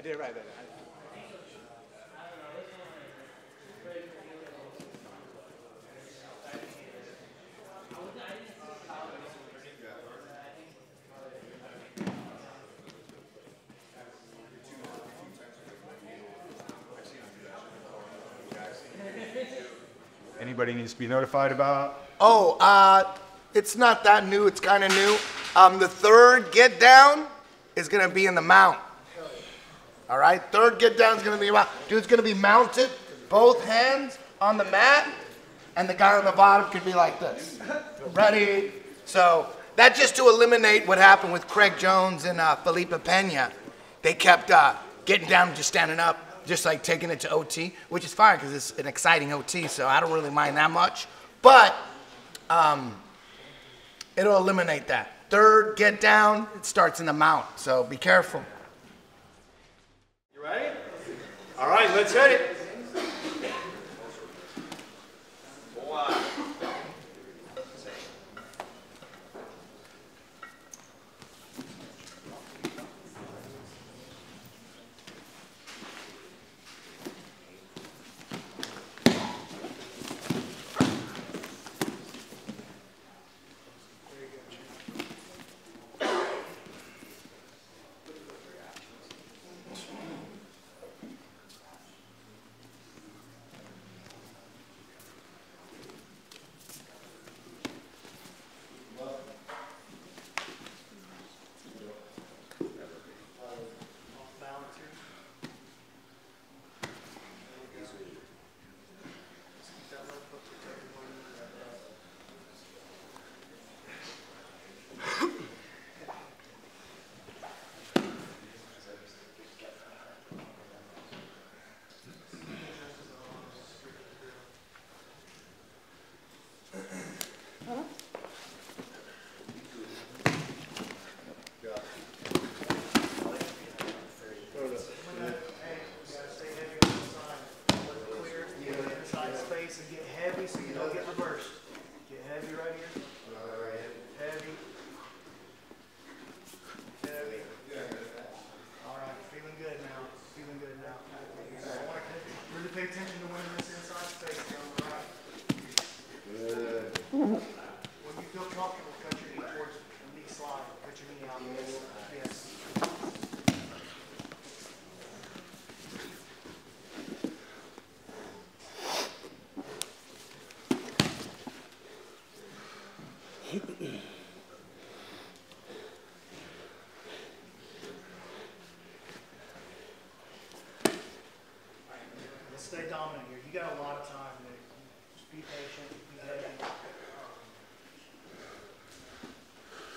I did it right. I. Anybody needs to be notified about? Oh, uh, it's not that new. It's kind of new. Um, the third get down is gonna be in the mount. All right, third get down is gonna be mount. Dude's gonna be mounted, both hands on the mat, and the guy on the bottom could be like this. Ready? So that just to eliminate what happened with Craig Jones and uh, Felipe Pena. They kept uh, getting down just standing up, just like taking it to OT, which is fine because it's an exciting OT, so I don't really mind that much. But um, it'll eliminate that. Third get down, it starts in the mount, so be careful. You ready? All right, let's hit it. Inside Let's stay dominant here. You got a lot of time, Nick. Just be patient, be heavy.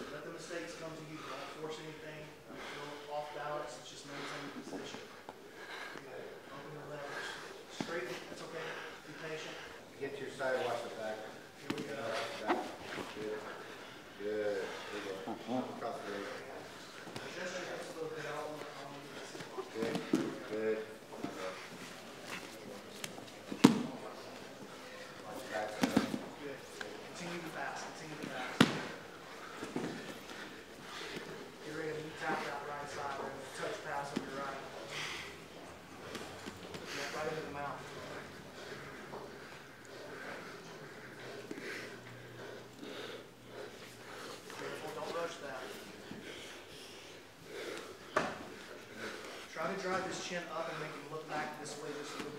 Let the mistakes come to you. Don't force anything. Don't feel off balance. Let's just maintain the position. Good. Open the leverage. Straight. That's okay. Be patient. Get to your side, watch the back. Here we go. Back. Good. Good. There you go. Across the leg. Adjust your hips a little bit. I don't want- I don't want you to sit on. Good. Good. Watch the back. Good. Continue to pass. Continue to pass. Get ready to tap that right side. Ready to touch pass on your right. Yeah, right into the mouth. Careful, don't rush that. Try to drive his chin up and make him look back this way just a little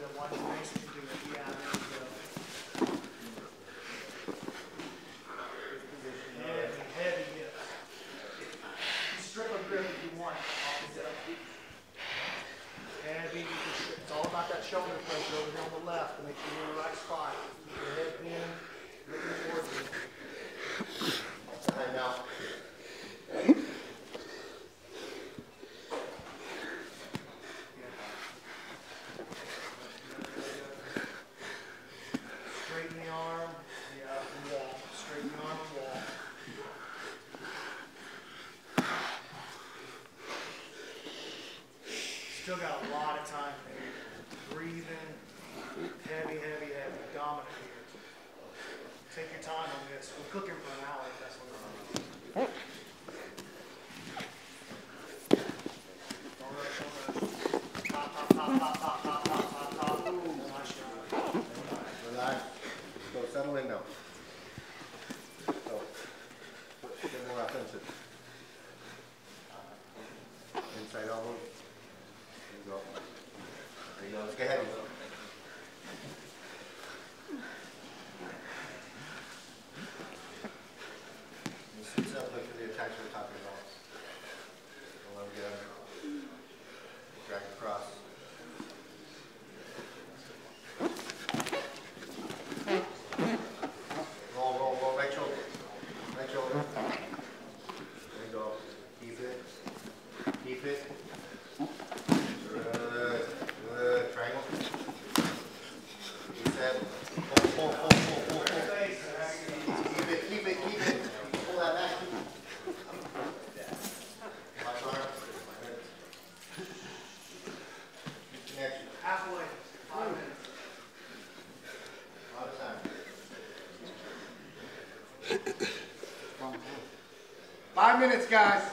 minutes, guys.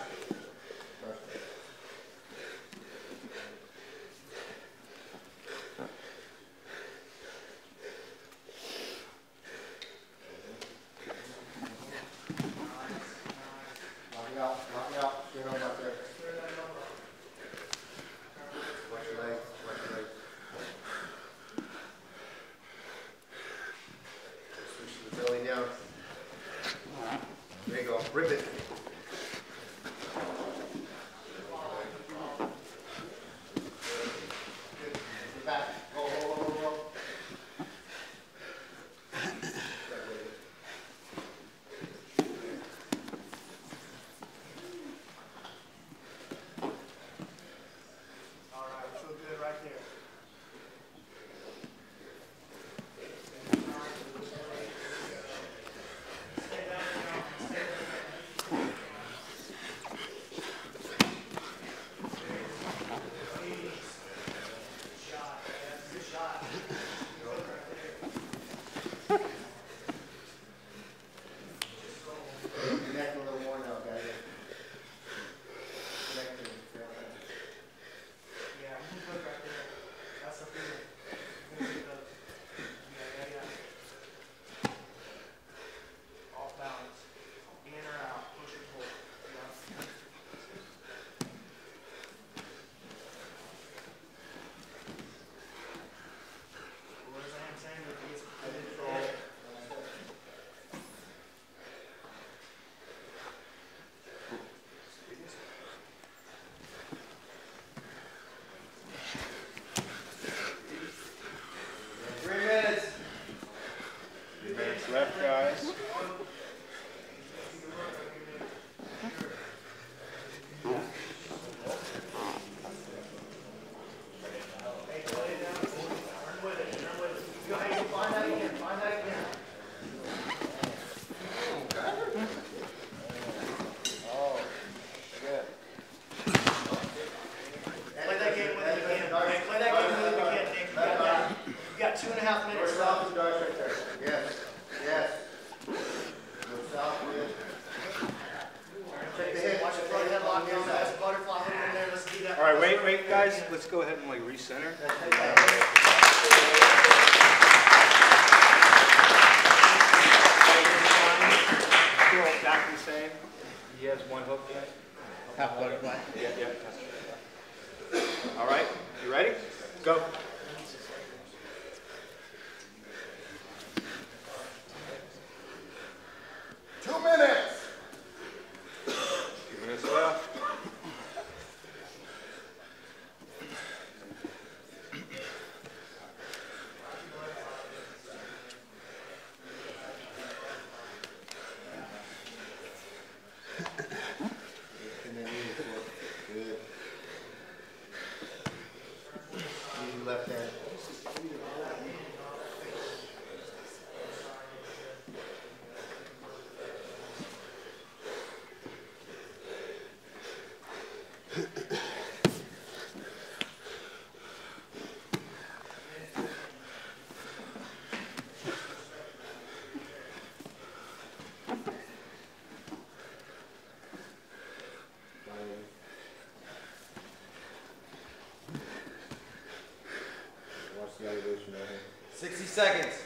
60 seconds.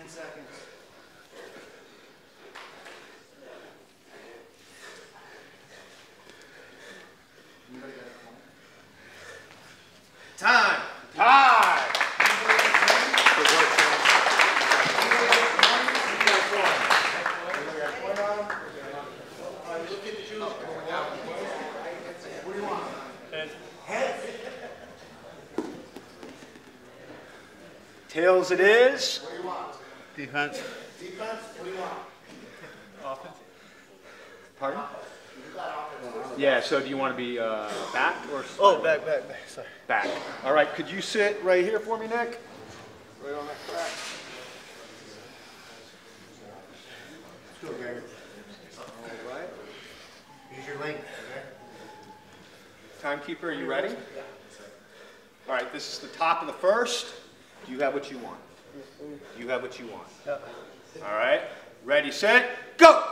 10 seconds. Time. Time. Tails it is. Defense. Defense, what do you want? Offense. Pardon? Yeah, so do you want to be uh, back or? Oh, back, back, back, sorry. Back. All right, could you sit right here for me, Nick? Right on that crack. Use your length, okay? Timekeeper, are you ready? Yeah. All right, this is the top of the first. Do you have what you want? You have what you want. All right? Ready, set, go!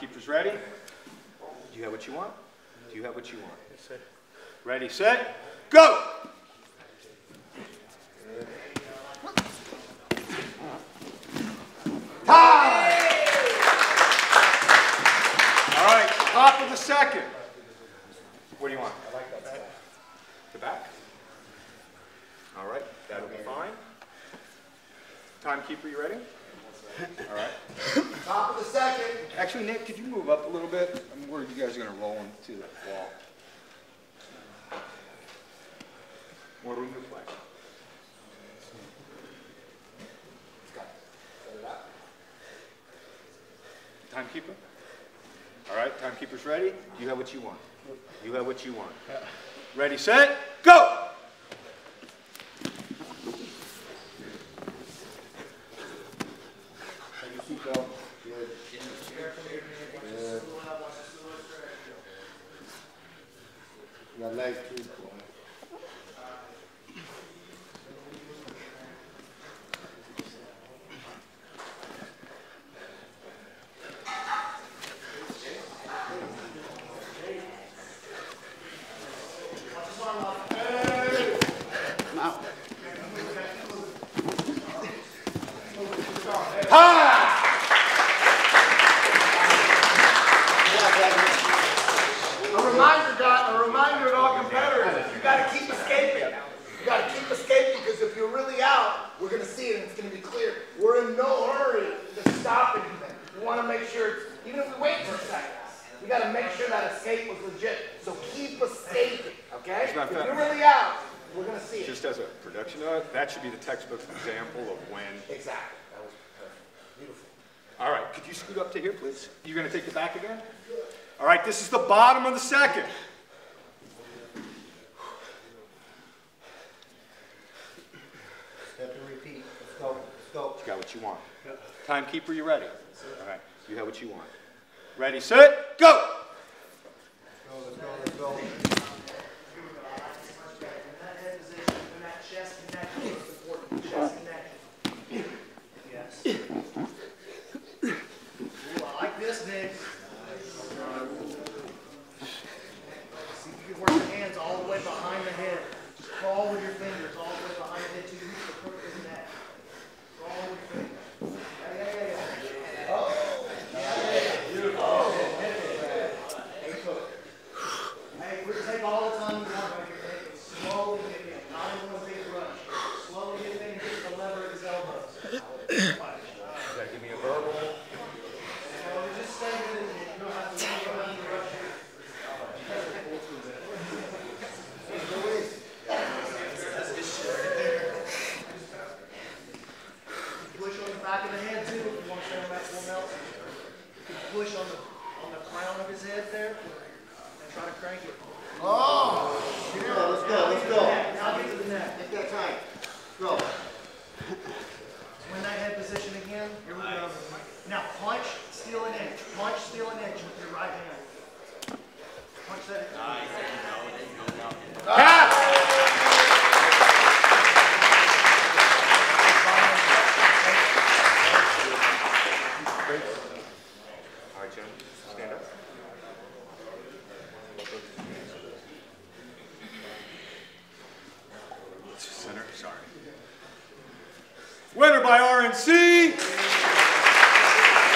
Timekeeper's ready. Do you have what you want? Do you have what you want? Ready, set, go! on the sack. by RNC.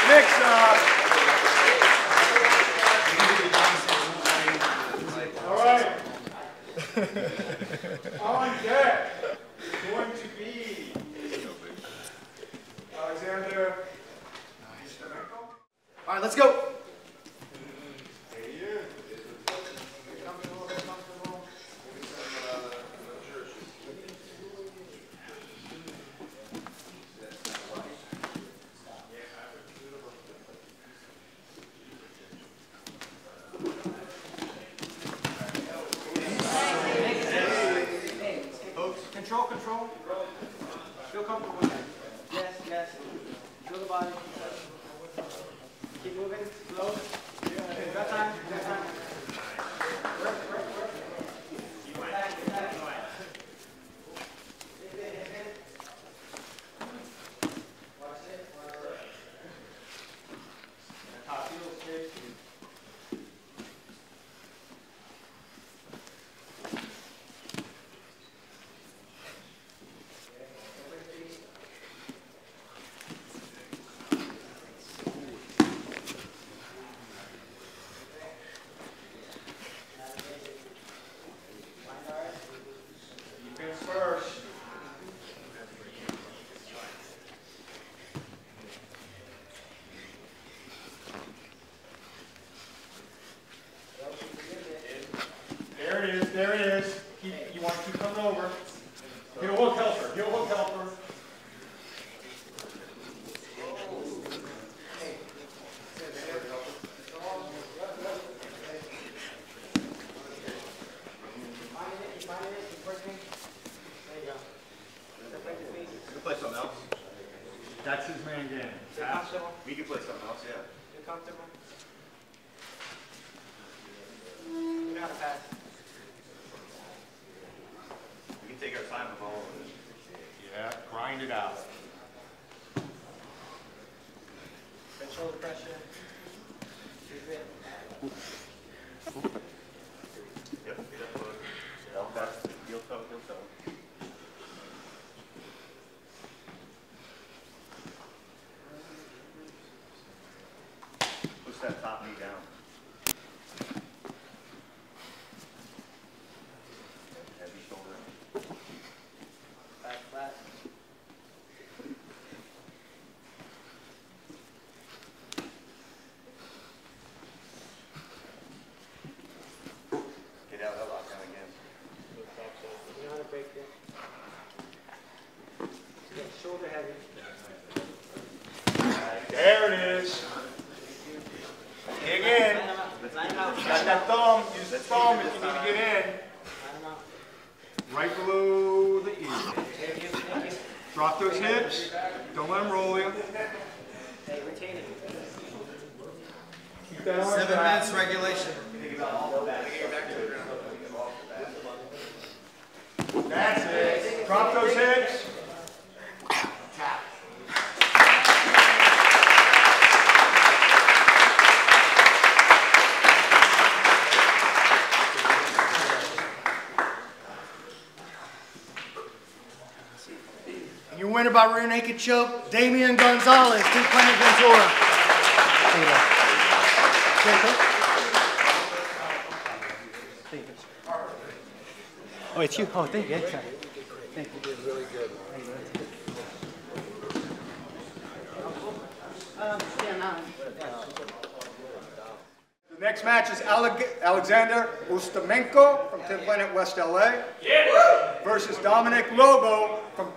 Next up. Uh, all right. On deck, is going to be Alexander. All right, let's go. That top me down. naked choke, Damian Gonzalez, Duke Planet Ventura. Thank you. Oh, it's you. Oh, thank you. Thank you. did really good. The next match is Alexander Ustamenko from 10 Planet West LA versus Dominic Lobo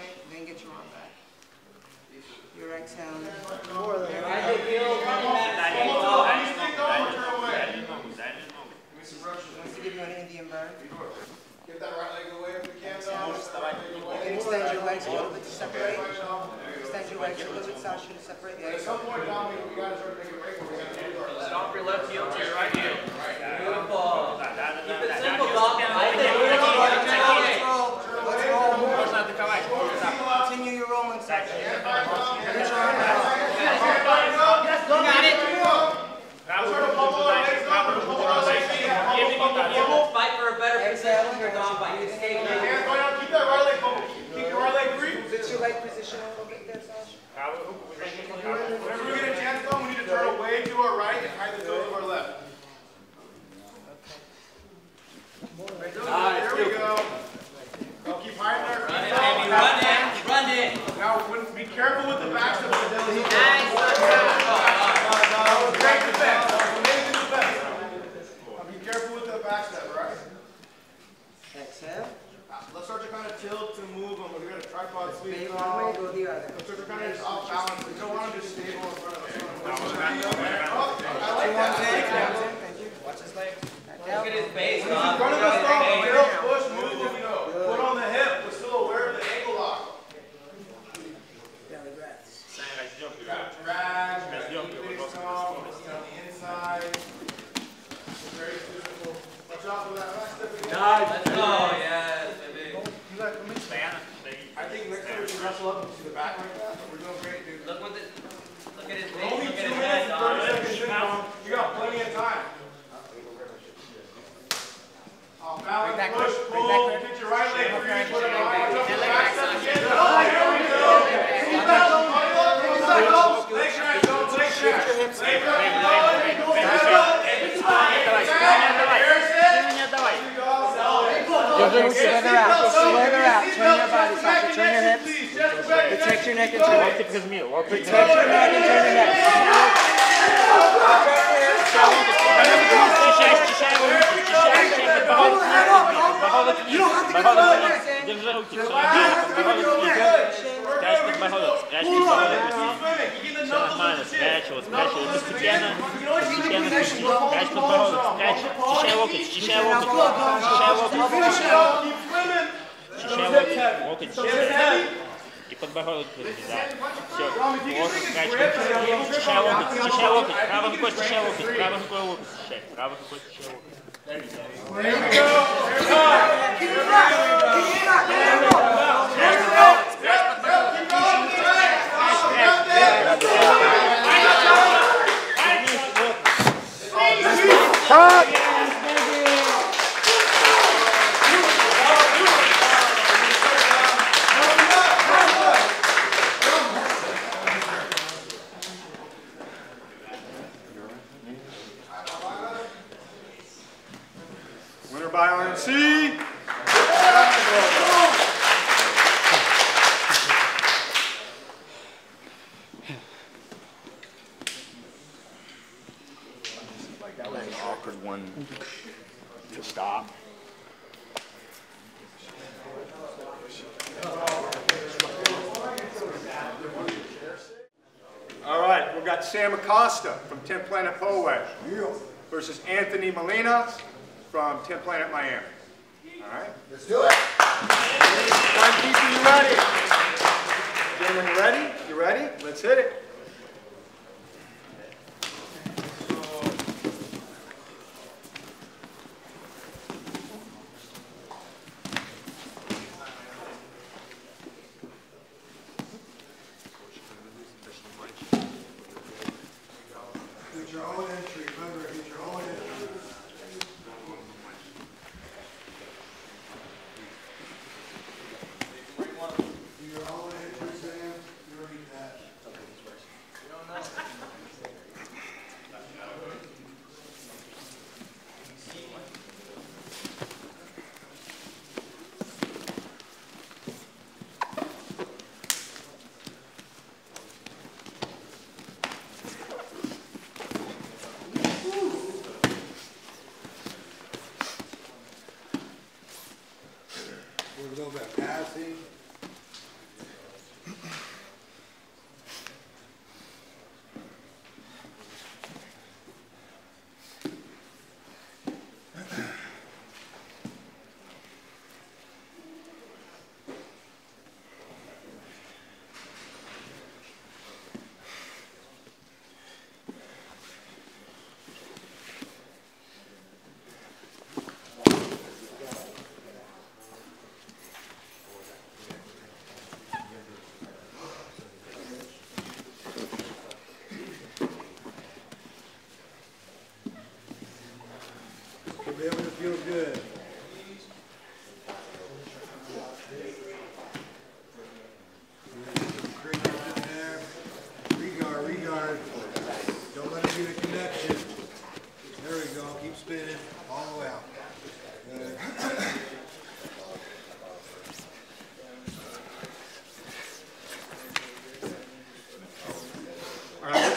and then get your arm back. Your exhale. More than that. Wants to give you an Indian burn. Give that right leg away if you can. And extend your legs a little bit to separate. Extend your legs a little bit, Sasha, to separate the. At some point, to start a break. Your left heel to your right heel.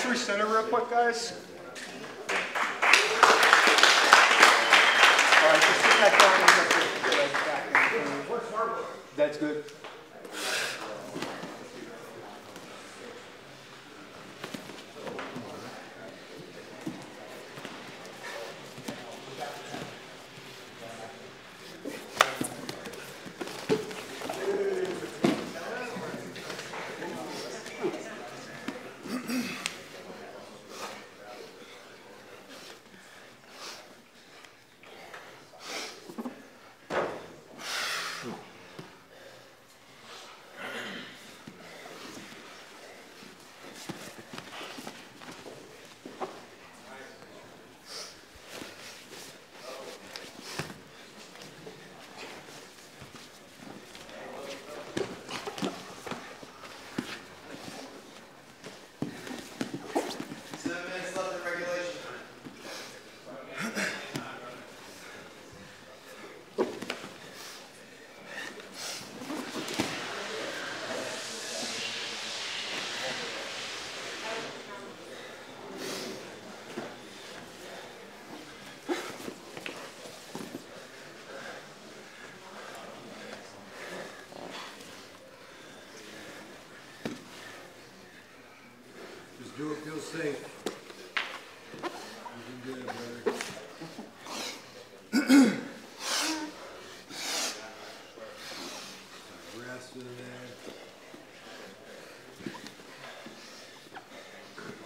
Treasury Center real quick, guys? All right, just get that down. That's good. do it, feel safe. You can get it, brother.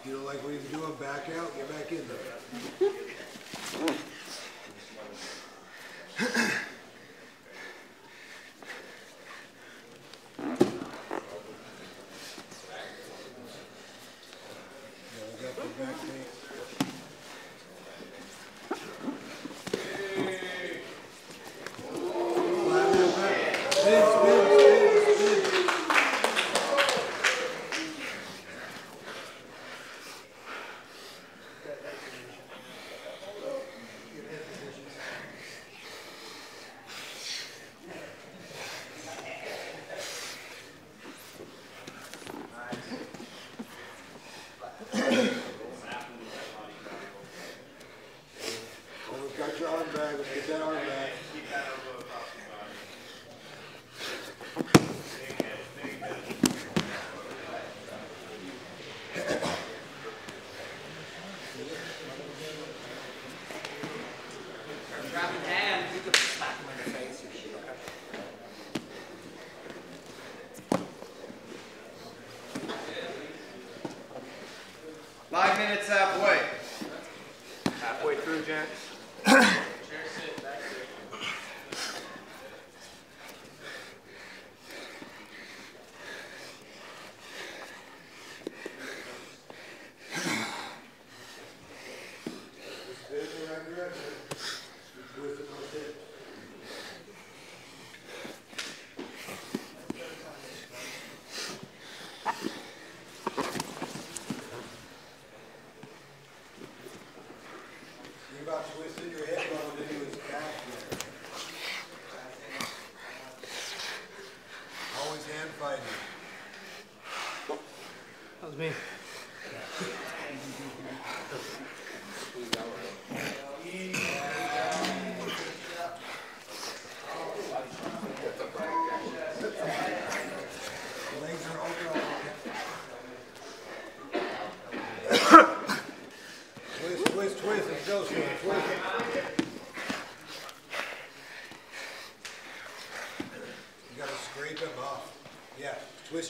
You don't like what you're doing, back out, get back in there.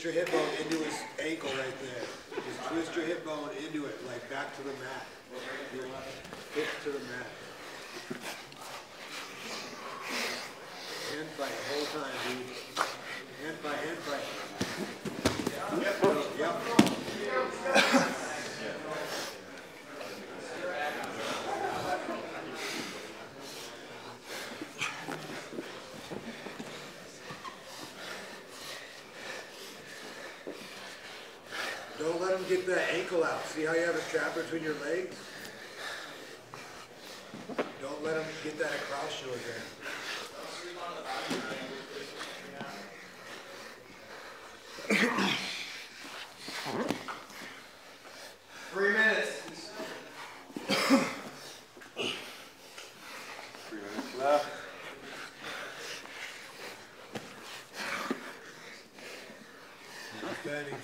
Twist your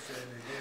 Yeah.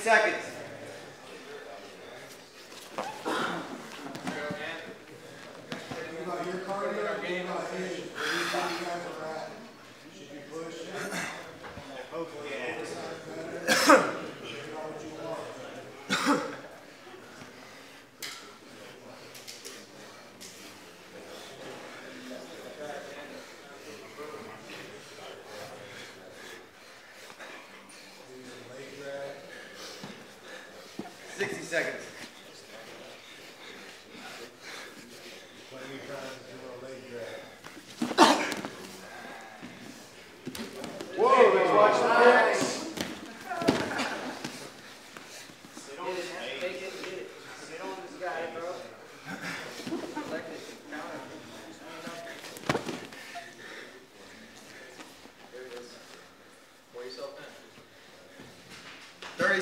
всякий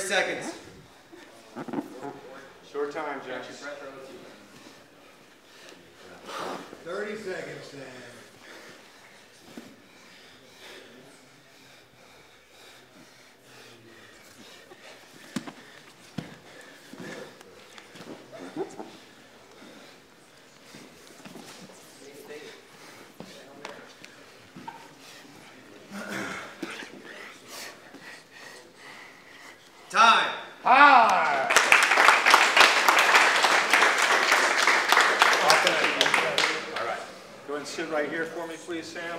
seconds. Short time, gents. Thirty seconds then. Time. Right here for me, please, Sam.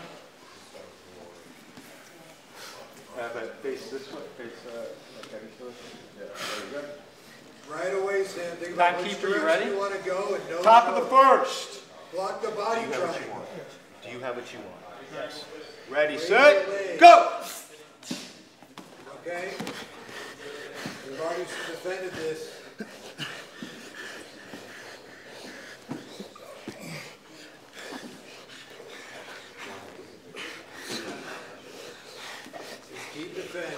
Have it face this way, face, uh, okay, this. Yeah, there you go. Right away, Sam, think about which Timekeeper, you ready? you wanna go and no. Top of the first. Block the body Do you have you want? Do you have what you want? Yes. Ready, set, go! Okay? We've already defended this. Just keep defending.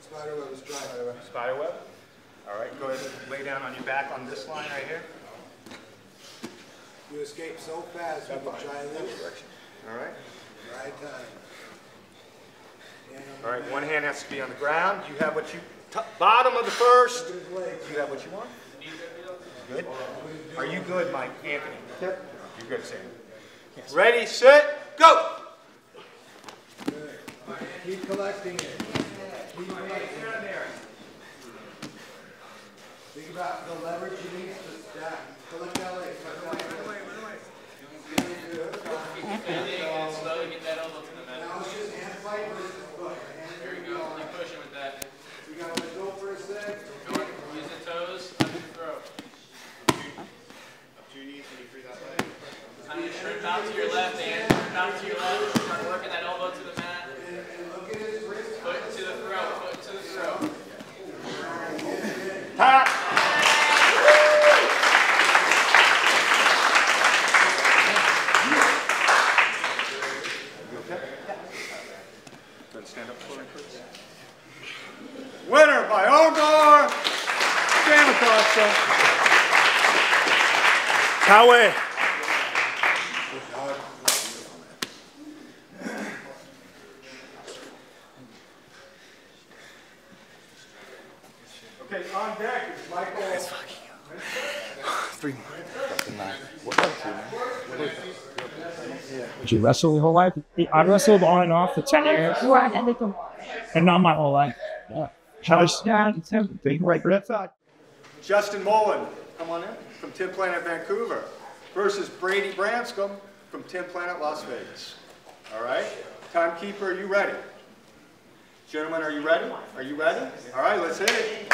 Spider web was trying. Spider web. All right, go ahead and lay down on your back on this line right here. You escaped so fast, we can try this. All right. Right time. All right, one hand has to be on the ground. You have what you, top, bottom of the first. His. You have what you want? Good? Are you good, Mike? Anthony? Yep. You're good, Sam. Ready, set, go! Good. Keep collecting it. Keep collecting it. Think about the leverage you need to stack. Collect that leg. collect that leg. Good. Slowly get that elbow to the mat. Now it's just hand fight versus foot. Hand There you go. Keep pushing with that. You gotta let go for a sec. Use the toes, up and throw. Up to your knees when you free that leg. Time to shrimp out to your left, and shrimp out to your left. Start working that elbow to the mat. And, and look at his wrist. Foot to the throat, foot to the throat. Top. You okay? Go and stand up for me, please. Winner by Ogar Damacosta. Howie. Did you your whole life? I wrestled on and off for 10 years. And not my whole life. Yeah. How was that? Big right. Justin Mullen, come on in, from 10th Planet Vancouver, versus Brady Branscombe from 10th Planet Las Vegas. All right, timekeeper, are you ready? Gentlemen, are you ready? Are you ready? All right, let's hit it.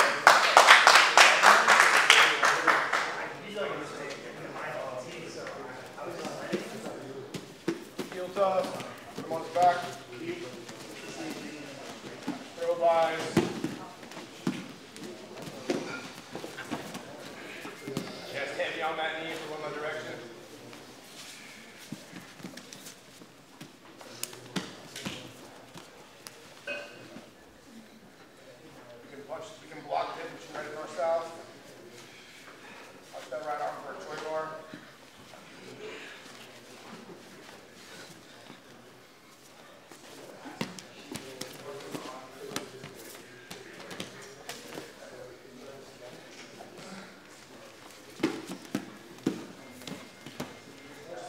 Heel. Come on his back. Keep. Throw lines. Yes, heavy on that knee for one direction. We can punch, we can block it, push right north south. Touch that right arm for a toy bar.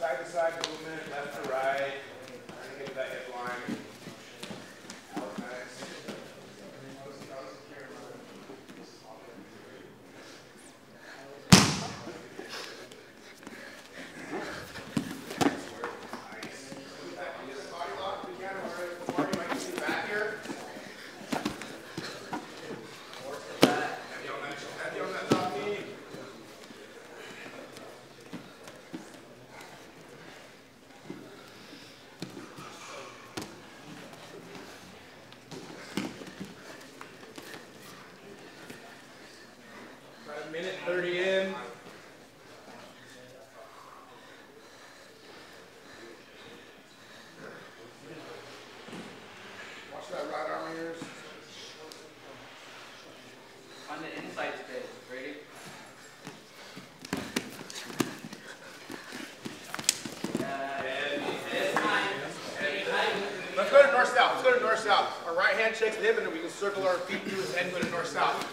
Side to side movement, left to right. Trying to get to that hip line. Nice. Back here. Heavy on that, heavy on that top knee. About a minute thirty in. Watch that right arm of yours. On the inside space, Brady. Let's go to north south. Let's go to north south. Our right hand shakes the hip, and then we can circle our feet to his head and go to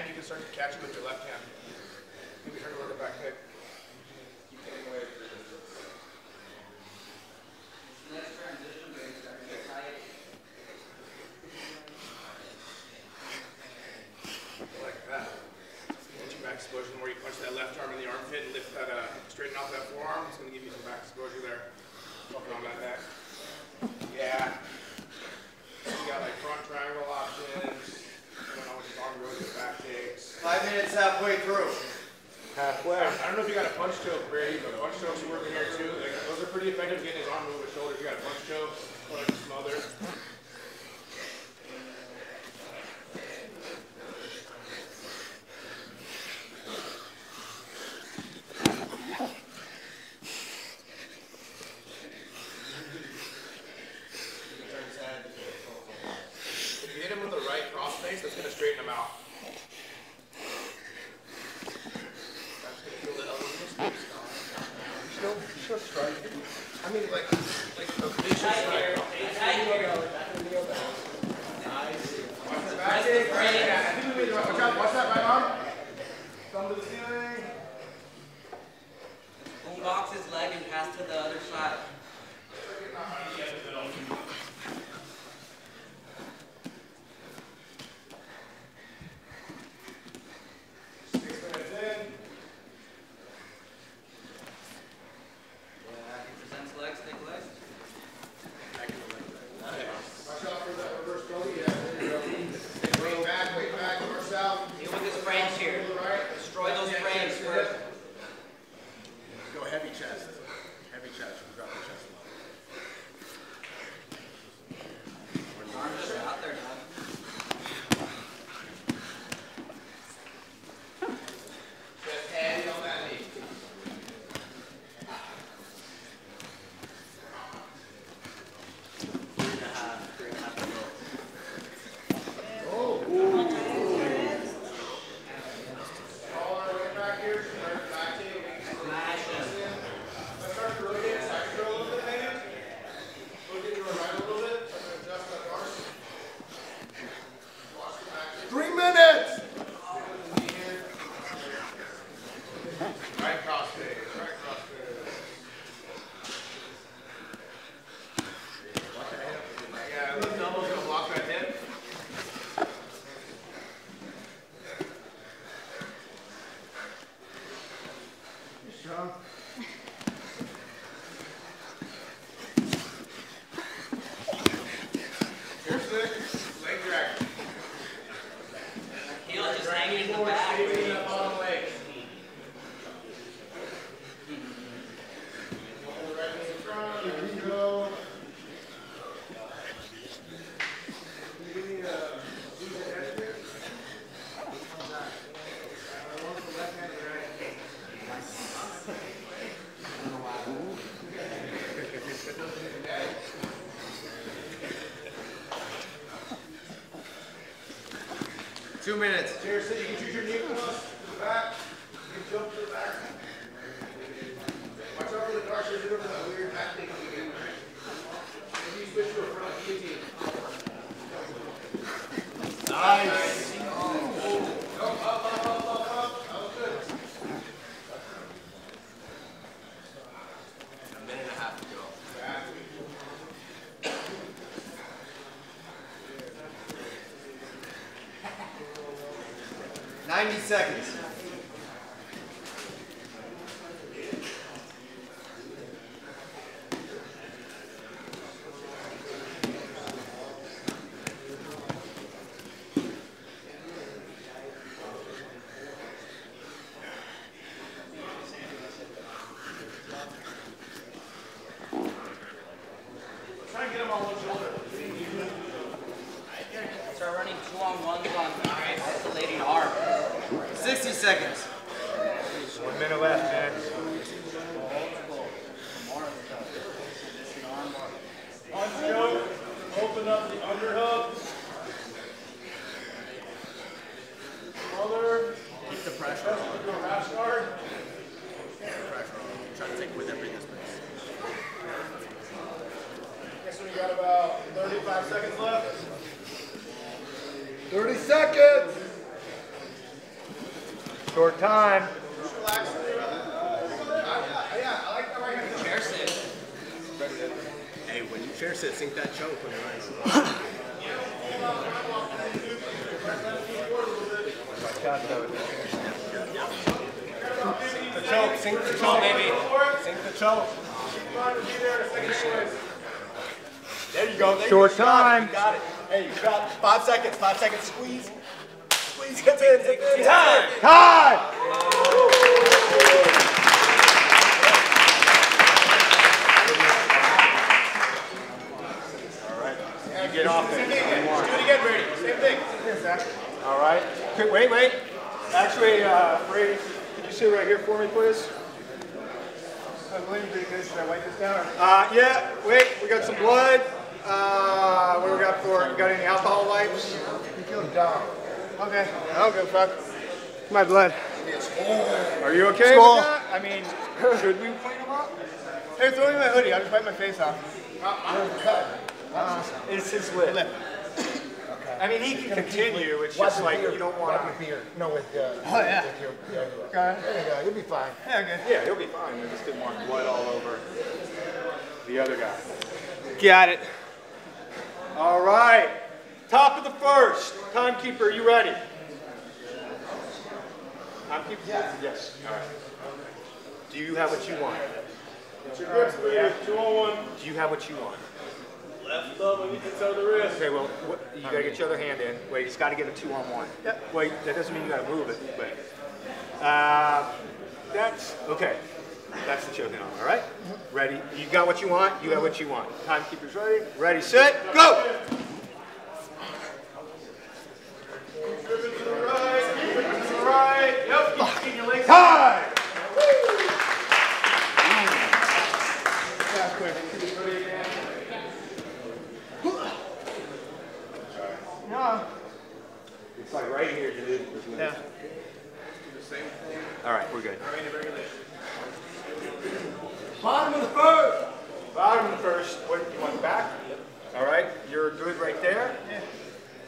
hand, you can start to catch it with your left hand. Turn a little bit back. unbox his leg and pass to the other side. Two minutes. Cheers. Five seconds. Five seconds. Squeeze. Squeeze. Get in. Get in. Time. Time! You get off there. Do it again, Brady. Same thing. All right. Wait, wait. Actually, uh, Brady, could you sit right here for me, please? I'm going to do this. Should I wipe this down? Uh, yeah, wait, we got some blood. Uh, what do we got for, you got any alcohol wipes? Okay. I don't give a fuck. My blood. Are you okay Skull. with that? I mean, should we clean them up? Hey, throw me my hoodie. I'll just wipe my face off. It's his lip. Okay. I mean, he can continue, it's just like, you don't want to. beer. No, with, uh, Oh, yeah. with your, yeah, you are. Okay. There you go. You'll be fine. Yeah, okay. Yeah, he'll be fine, we just didn't want blood all over the other guy. Got it. All right, top of the first. Timekeeper, are you ready? Timekeeper? Yes. All right. Do you have what you want? Two on one. Do you have what you want? Left thumb on each side of the wrist. Okay, well, what, you gotta get your other hand in. Wait, he's gotta get a two on one. Yep. Wait, that doesn't mean you gotta move it, but, uh, that's, okay. That's the choking arm, all right? Ready? You got what you want, you got what you want. Timekeeper's ready? Ready, set, go! Moving to right. Moving to the right. Yep. Keep, keep your legs. Time! No. It's like right here, dude. Yeah. All right, we're good. Bottom of the first. Bottom of the first, what, you want back? All right, you're good right there.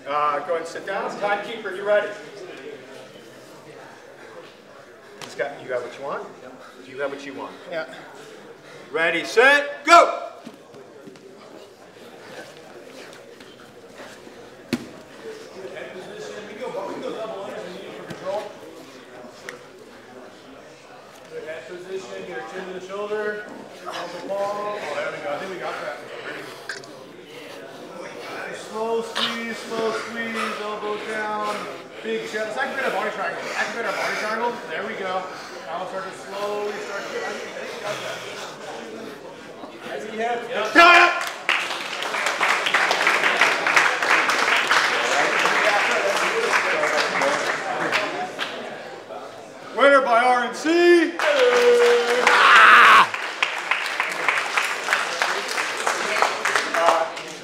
Uh, go ahead and sit down. Timekeeper, you ready? Got, you got what you want? Do you have what you want? Yeah. Ready, set, go! Good head position. Get your chin to the shoulder. Elbow ball. Oh, there we go. I think we got that. Slow squeeze, slow squeeze, elbow down, big chest. Let's activate our body triangle. Activate our body triangle. There we go. Now we'll start to slowly start to. I think we got that. As he heads. Yep. Time! Winner by RNC. Uh,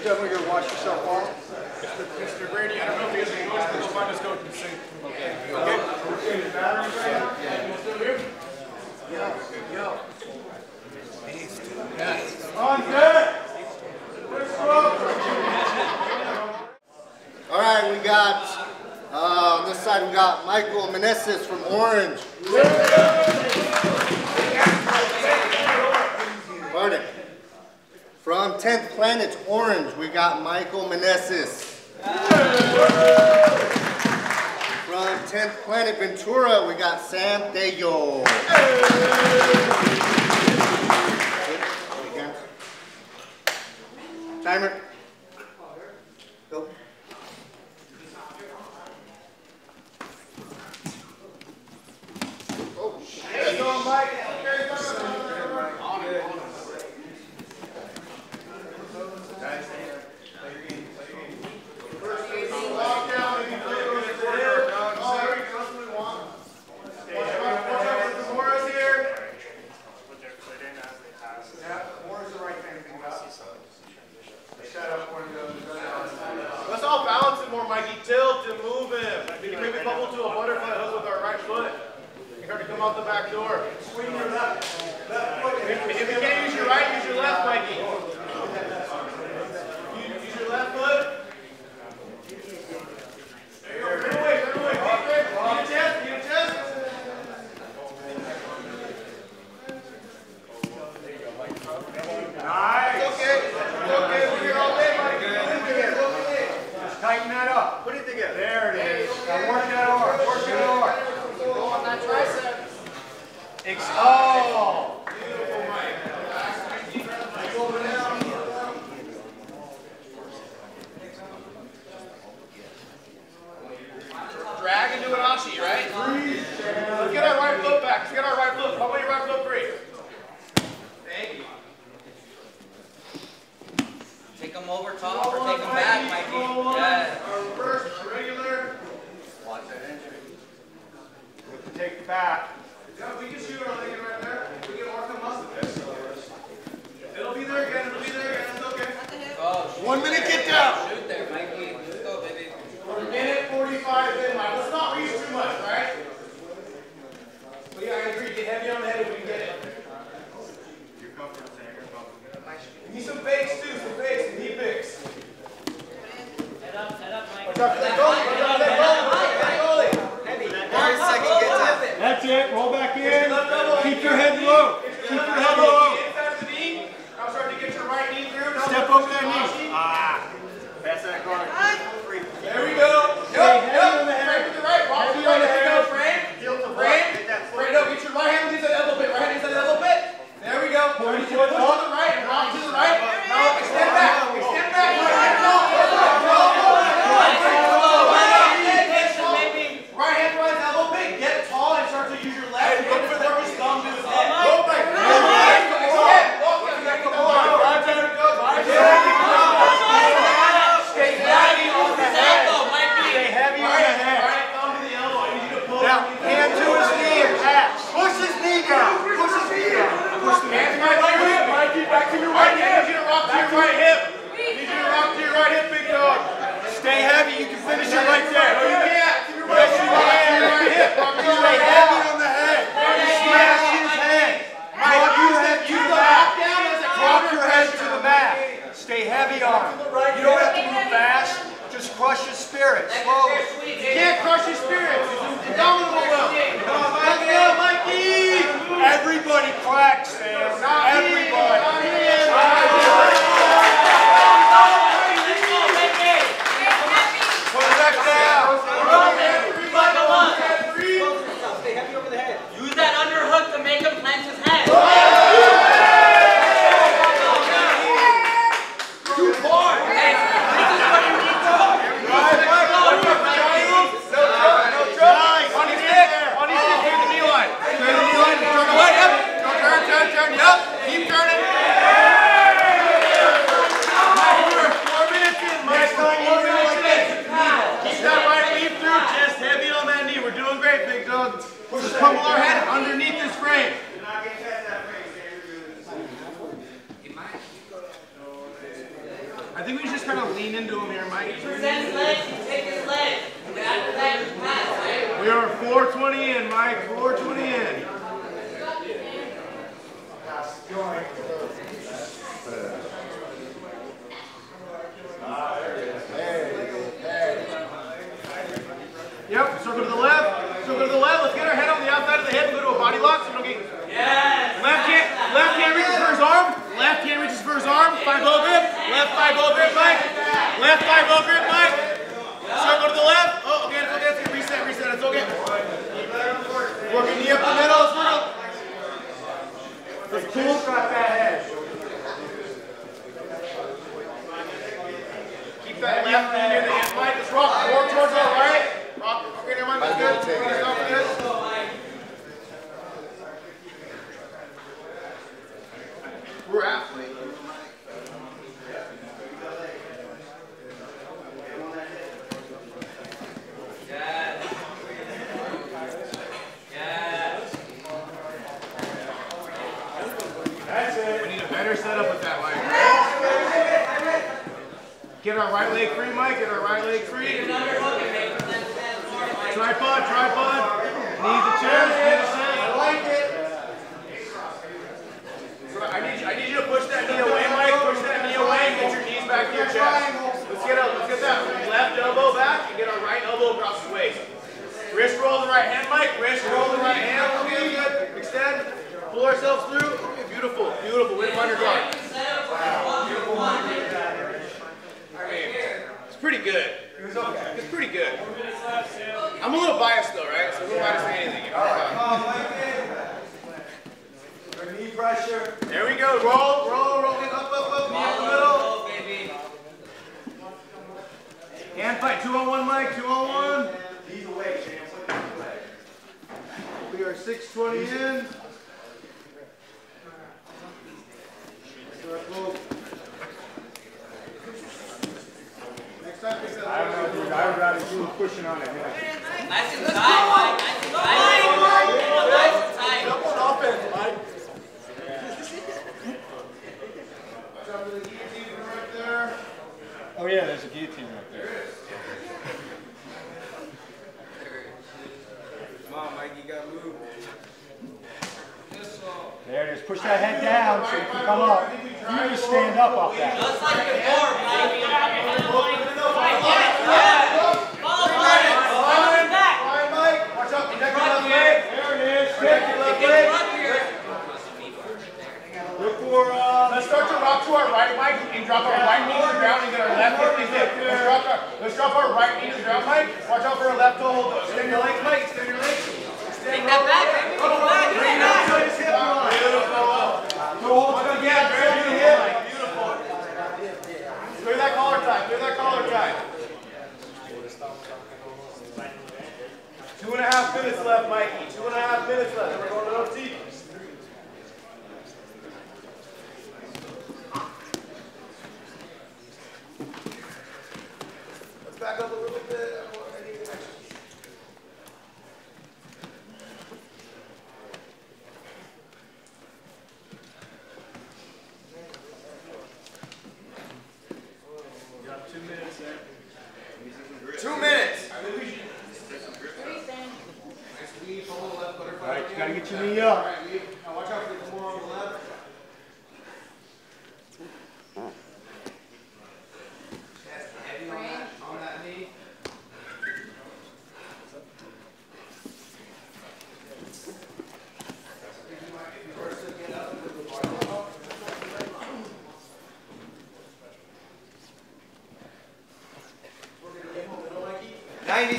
Definitely gonna watch yourself off. Mr. Brady, I don't know if he has any notes, but you'll find us coach and say. On deck! All right, we got, uh, on this side, we got Michael Meneses from Orange. Pardon. From 10th Planet Orange, we got Michael Meneses. From 10th Planet Ventura, we got Sam Deyo. Again. Timer.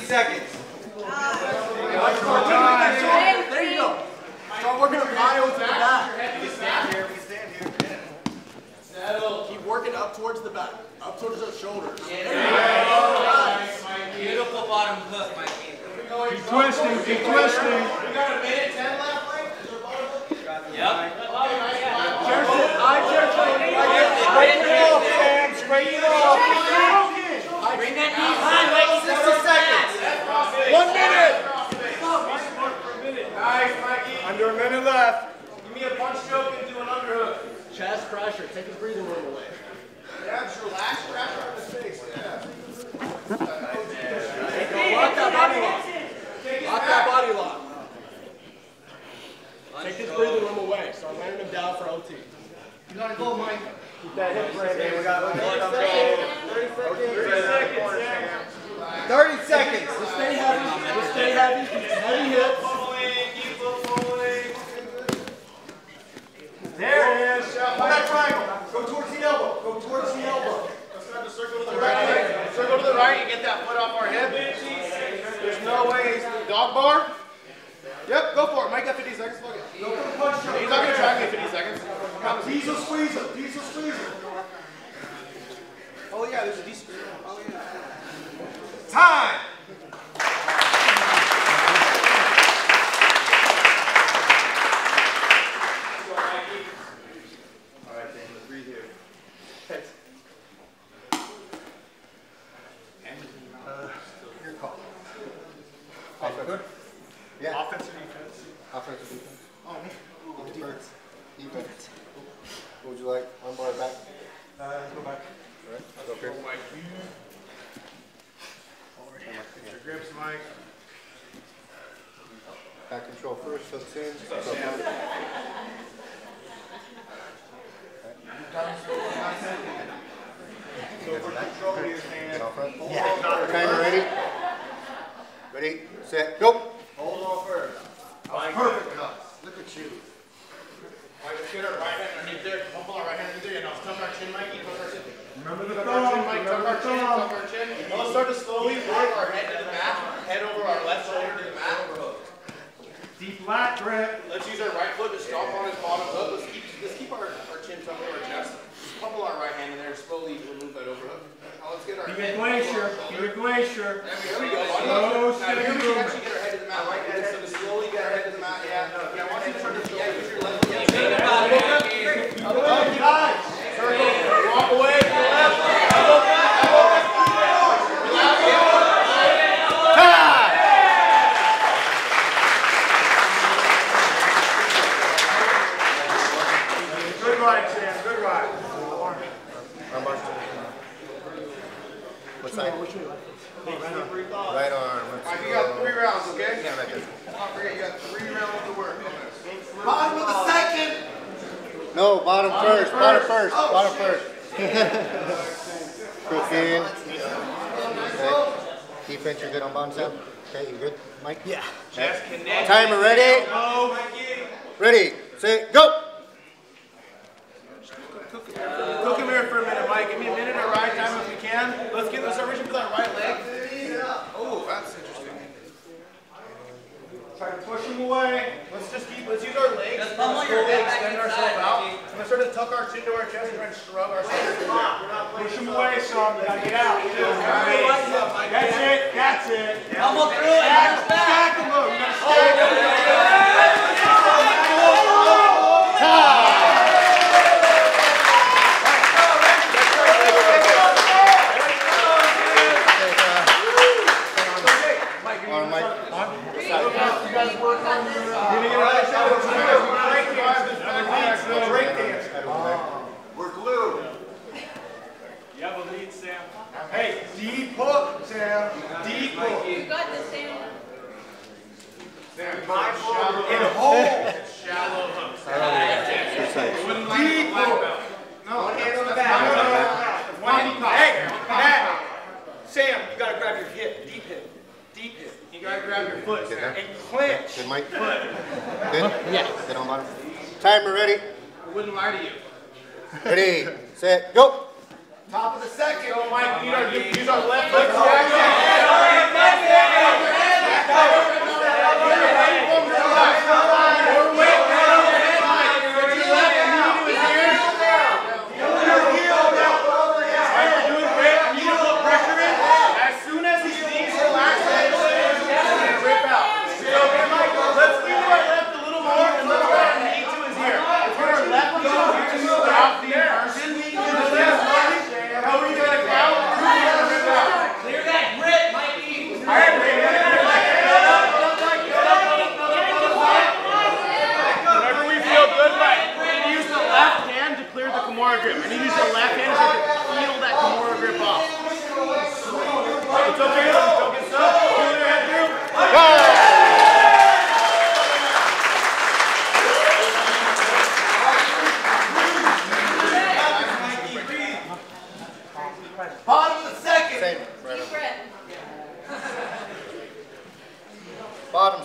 Seconds.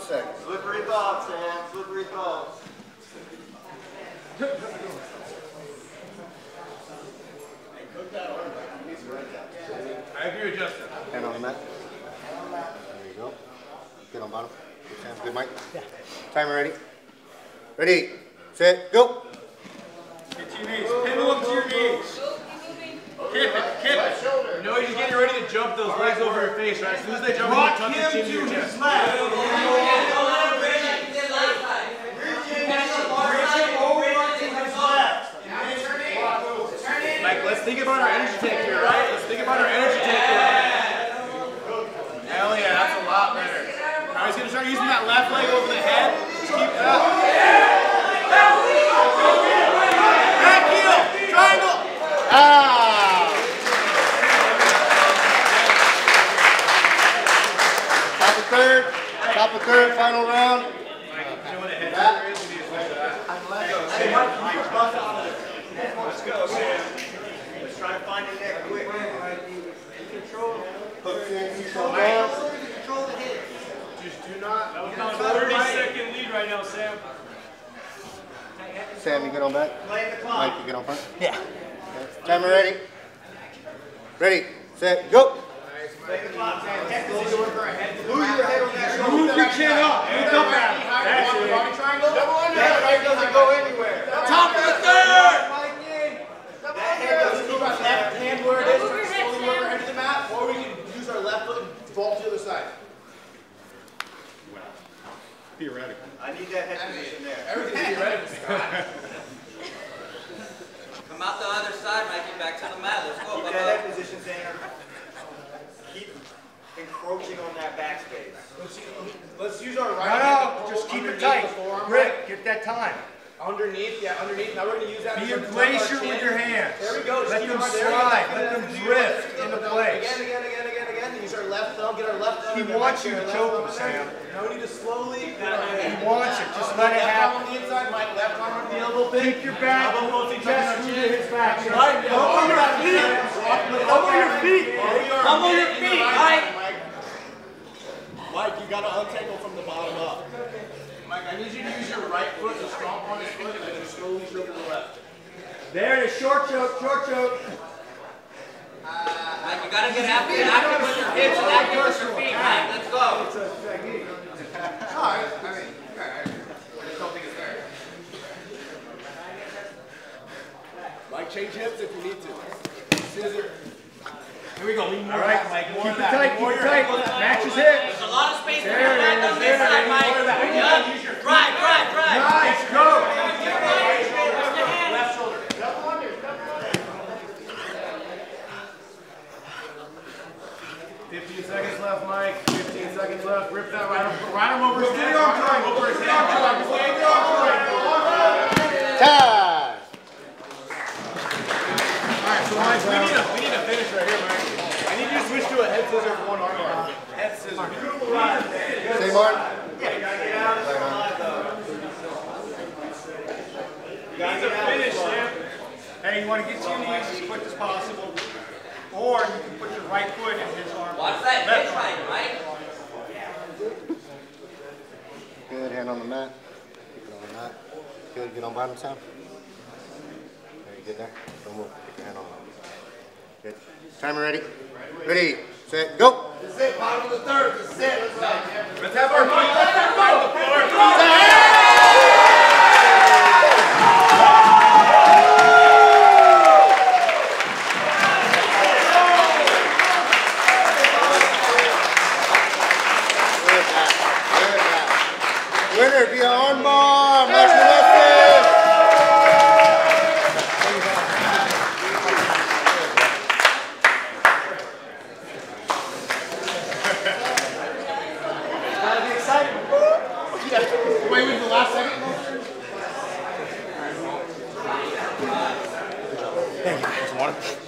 second. Slippery thoughts, man. Slippery thoughts. I agree with Justin. Hand on the mat. There you go. Get on bottom. Good, time. Good Mike. Yeah. Timer ready. Ready, Sit. go. Get to your knees. Pendulum to your knees. Kip it, kip it. No, he's just getting ready to jump those legs over your face, right? As soon as they jump, Rock him to his your chest. left. Like, let's think about our energy tank here, right? Let's think about our energy tank here. Hell yeah, that's a lot better. All right, he's going to start using that left leg over the head. Just keep that. Back heel, triangle. Ah. third, top of third, final round. Let's go, Sam. Let's try to find it there quick. Control. Hook in, you so Control the hit. Just do not. That was on 30 second lead right now, Sam. Sam, you get on back? Mike, you get on front? Yeah. Timer ready? Ready, set, go! Move your chin up. Look up at him. That's it. Body triangle. Double under. That right doesn't go anywhere. Top of the third. That hand goes move our left hand where it is, slowly work our head to the mat, or we can use our left foot and vault to the other side. Theoretically. I need that head position there. Everything's theoretical, Scott. Come out the other side, Mikey, back to the mat. Let's go, Keep that head position, Zander. Keep encroaching on that backspace. Let's, let's use our right No, hand no, just keep it underneath tight. the forearm. Grip, get that time. Underneath, yeah, underneath. Now we're gonna use that. Be a glacier with your hands. There we go. Just Let them our- there we go. slide. Let them drift into place. Again, again, again, again, again. Use our left thumb. Get our left thumb. He wants you to choke him. Sam. Now we need to slowly put our hand. He wants it. Just let it Left arm on the inside, Mike. Left arm on the elbow pin. Keep your back Elbow both each chest to his back. Right, elbow your feet. Elbow your feet. Elbow your feet, Mike. Mike, you gotta untangle from the bottom up. Mike, I need you to use your right foot to stomp on his foot and then slowly choke with the left. There it is. Short choke. Short choke. Uh, Mike, you gotta get active, active with your hips and active with your feet, Mike. Let's go. No, I, I mean, yeah, I I just don't think it's fair. Mike, change hips if you need to. Scissor. Here we go. Lean more All right. back, Mike. More Keep it back. tight. Keep it tight. head. Match his hips. There's a lot of space to There get back on this there it side, is. Mike. Yup. Drive, drive, drive. Nice. Go. Left shoulder. Double under. Double under. 15 seconds left, Mike. 15 seconds left. Rip that right arm, right arm over his head. Right arm over his head. Right arm triangle. Time. Alright, we need a we need a finish right here, Mike. I need you to switch to a head scissors for one arm bar. Head scissors. Same arm? He's a finish, Sam. Hey, you want to get to your knees as quick as possible, or you can put your right foot in his arm. Watch that Left hitch right, Mike. Good, hand on the mat. Keep it on the mat. Good, get on bottom, Sam. There, you get there? Don't move, keep your hand on the Good. Timer ready? Ready, set, go. Is it, bottom of the third. This is it. Let's have our feet. Let's have our Winner via Mike Melissa. Gotta be excited. Wait, wait, the last second?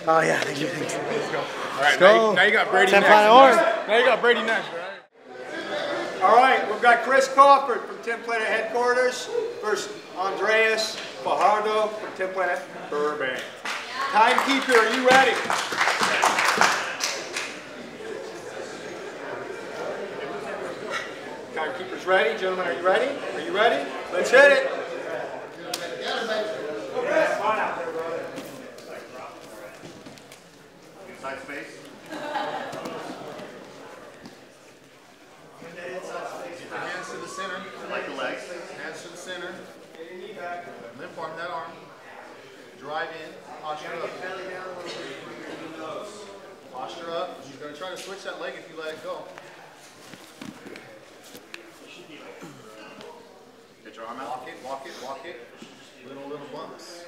Oh, yeah, thank you. Thank you. All right, go. Now, you, now you got Brady Ten next. final. Now you got Brady next, all right? All right, we've got Chris Crawford from 10th Planet Headquarters versus Andreas Fajardo from 10th Planet Burbank. Timekeeper, are you ready? Timekeeper's ready. Gentlemen, are you ready? Are you ready? Let's hit it. Space. Hands to the center. Like the legs. Hands to the center. Limp arm, that arm. Drive in. Posture up. Posture up. You're going to try to switch that leg if you let it go. Get your arm out. Walk it, walk it, walk it. Little, little bumps.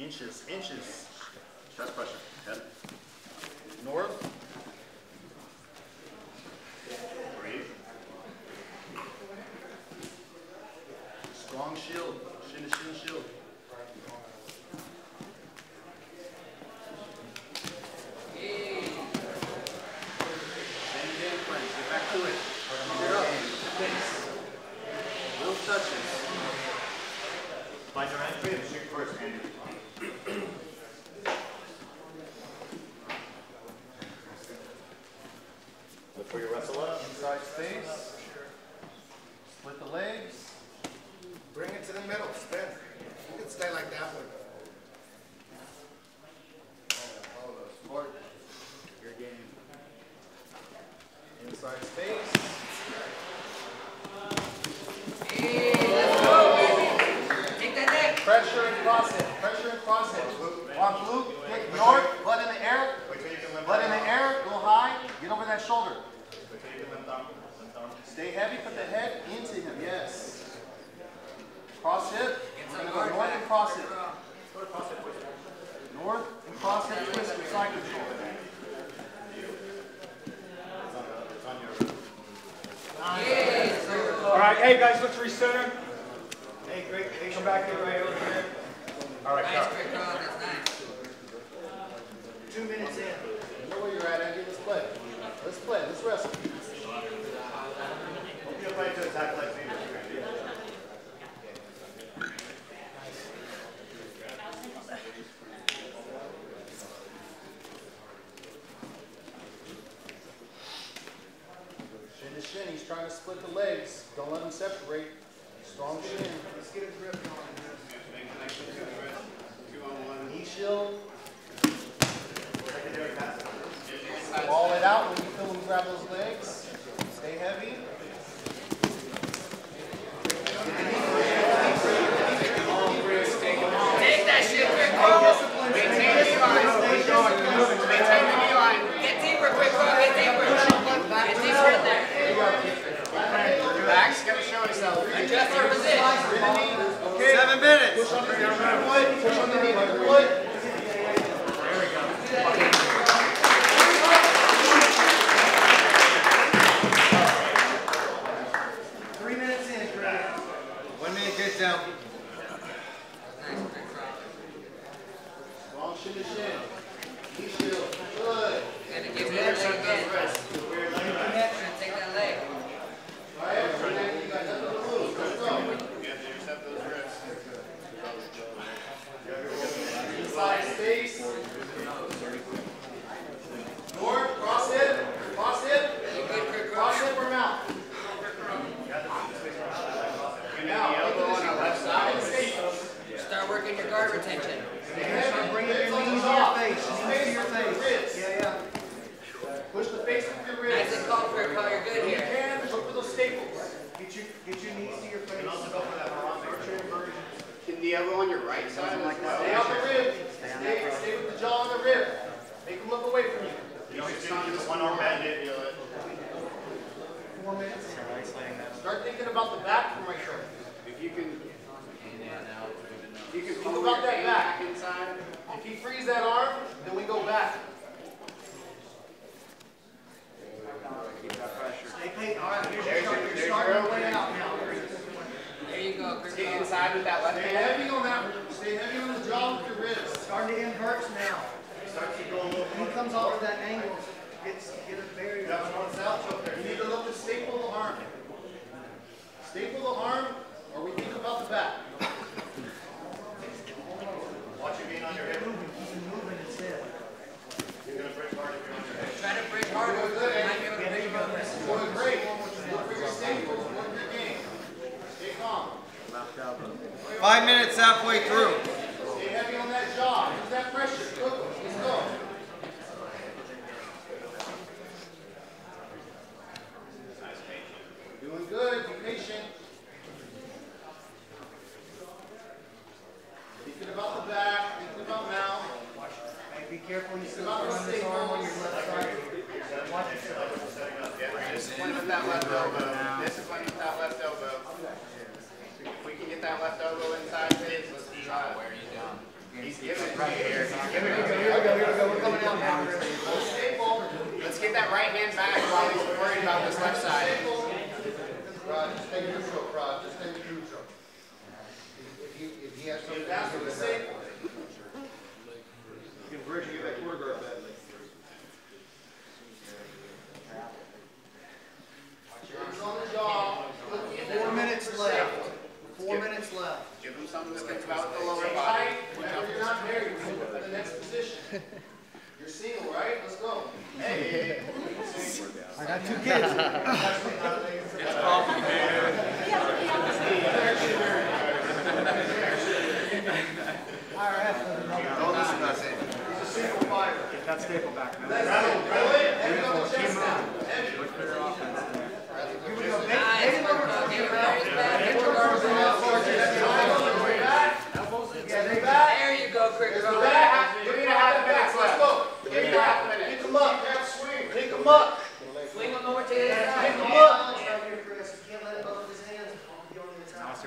Inches, inches. Chest pressure. Head. North. Breathe. Strong shield. Shin to shin shield. please.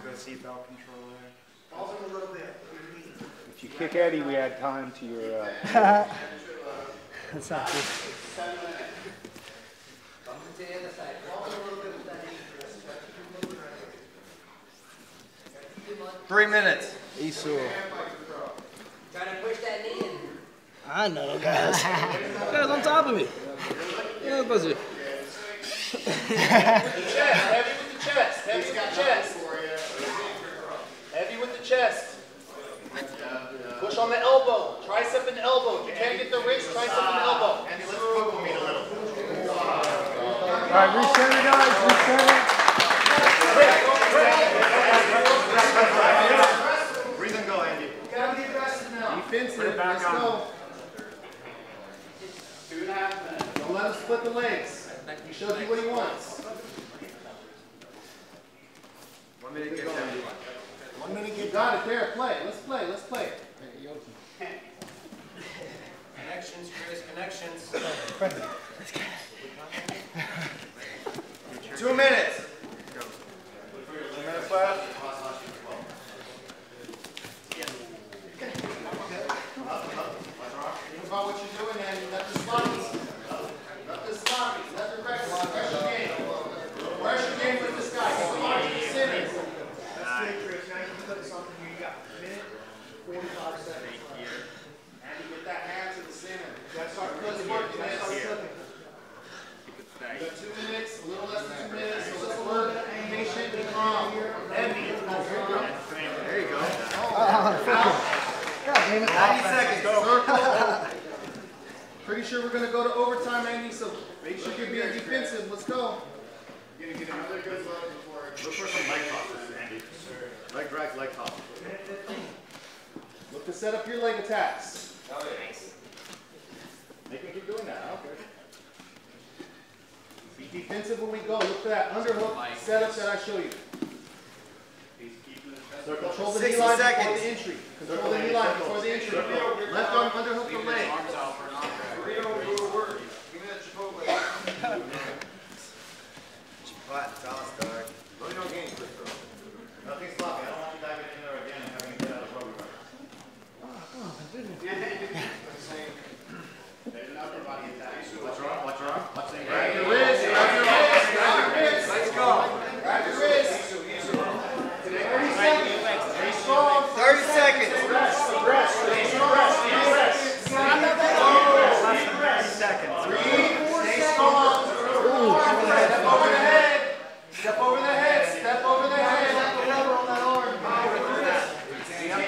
go seatbelt controller. A little bit. If you kick Eddie, we add time to your. Uh, That's not. Three minutes. Esau. Trying to push that in. I know, guys. guys on top of me. Yeah, buzzer. Chest, heavy with the chest, heavy with the chest. Heavy with the chest. Push on the elbow, tricep and elbow. If you can't get the wrist, tricep and elbow. Andy, let's move me a little. all right, recenter, guys, recenter. Breathe and go, Andy. Gotta be aggressive now. Defensive, let's go. Two and a half minutes. Don't let him split the legs. He showed you what he wants. One minute, get down. One minute, get Got it, there, play, let's play, let's play. Connections, Chris, connections. Two minutes. Two minutes left. Think about what you're doing and let the sloppy. Let the sloppy, let the rest, rest your game. Rest your game with this guy. Get the line to. That's good, Chris. Now you can put something here. You got a minute, forty-five seconds. And you get that hand to the center. Gotta start Let's clicking. Gotta start this. clicking. Got two minutes, a little less than two minutes, so let's work. Patient, be calm. Heavy. There you go. God damn it. Ninety seconds. Circle. Pretty sure we're gonna go to overtime, Andy, so make sure you're being defensive. Let's go. You're gonna get another good look before. Look for some leg tosses, Andy. Leg drag, leg toss. Look to set up your leg attacks. Oh, nice. Make me keep doing that, I don't care. Be defensive when we go. Look for that underhook setup that I show you. So control the knee line before the entry. Control the knee line before the entry. Left arm underhook the leg. Nothing sloppy. I don't want you diving in there again and having to get out of the program. There's an upper body attack. Watch your arm, watch your arm. Watch the Grab your wrist, grab your wrist, grab your wrist. Let's go. Grab your wrist. Thirty seconds. Stay strong. Thirty seconds. Rest, rest, stay strong, stay rest. Seconds. Breathe, stay strong. Step over the head. Step over the head. Step over the head. Step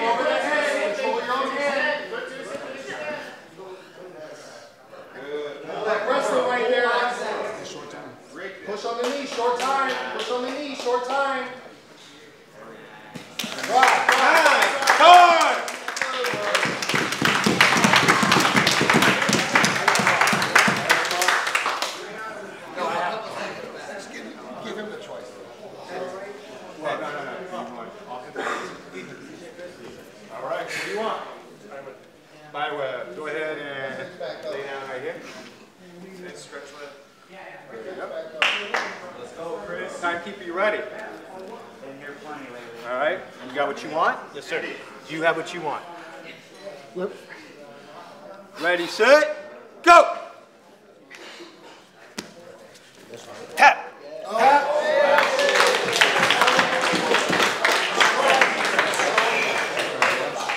over the head. Control your own hand. Hold that wrestle right there. Push on the knee, short time. Push on the knee, short time. Right, right. Time! Give him the choice. All right, what do you want? By the way, go ahead and lay down right here. And stretch left. Let's go, Chris. Timekeeper, you ready? All right, you got what you want? Yes, sir. Do you have what you want? Yep. Ready, set, go! Tap! Tap!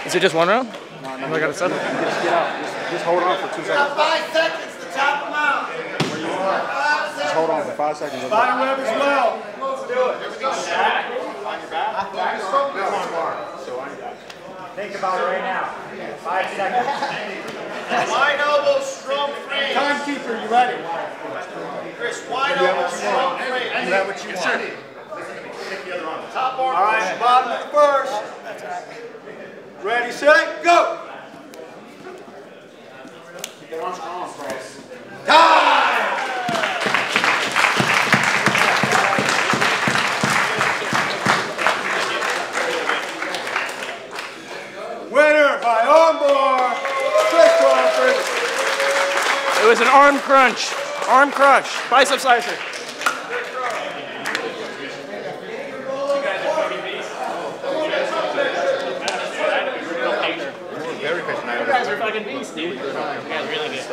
Is it just one round? No, I got a seven. Just get out. Just, just hold on for two seconds. Five seconds to top him out. Just hold on for five seconds. Spider web as well. Let's do it. Everything's back. On your back? Back is focused. No, on your. So on your back. Think about it right now. Five seconds. Wide elbow, strong frame. Timekeeper, you ready? Chris, wide You have elbow, what you strong frame. You have what you want. Take the other arm. Top arm. All right, bottom of the first. Ready, set, go! Winner Lombard, Cliff Crawford. It was an arm crunch, arm crush, bicep slicer. fucking dude. Really good. Really good.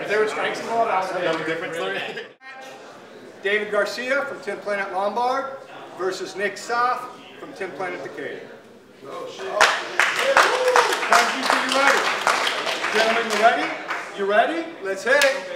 If there were strikes involved, I would a difference. David Garcia from 10 Planet Lombard versus Nick Soff from 10 Planet Decatur. Oh, shit. Thank you. for your ready? Gentlemen, you ready? You ready? Let's hit it.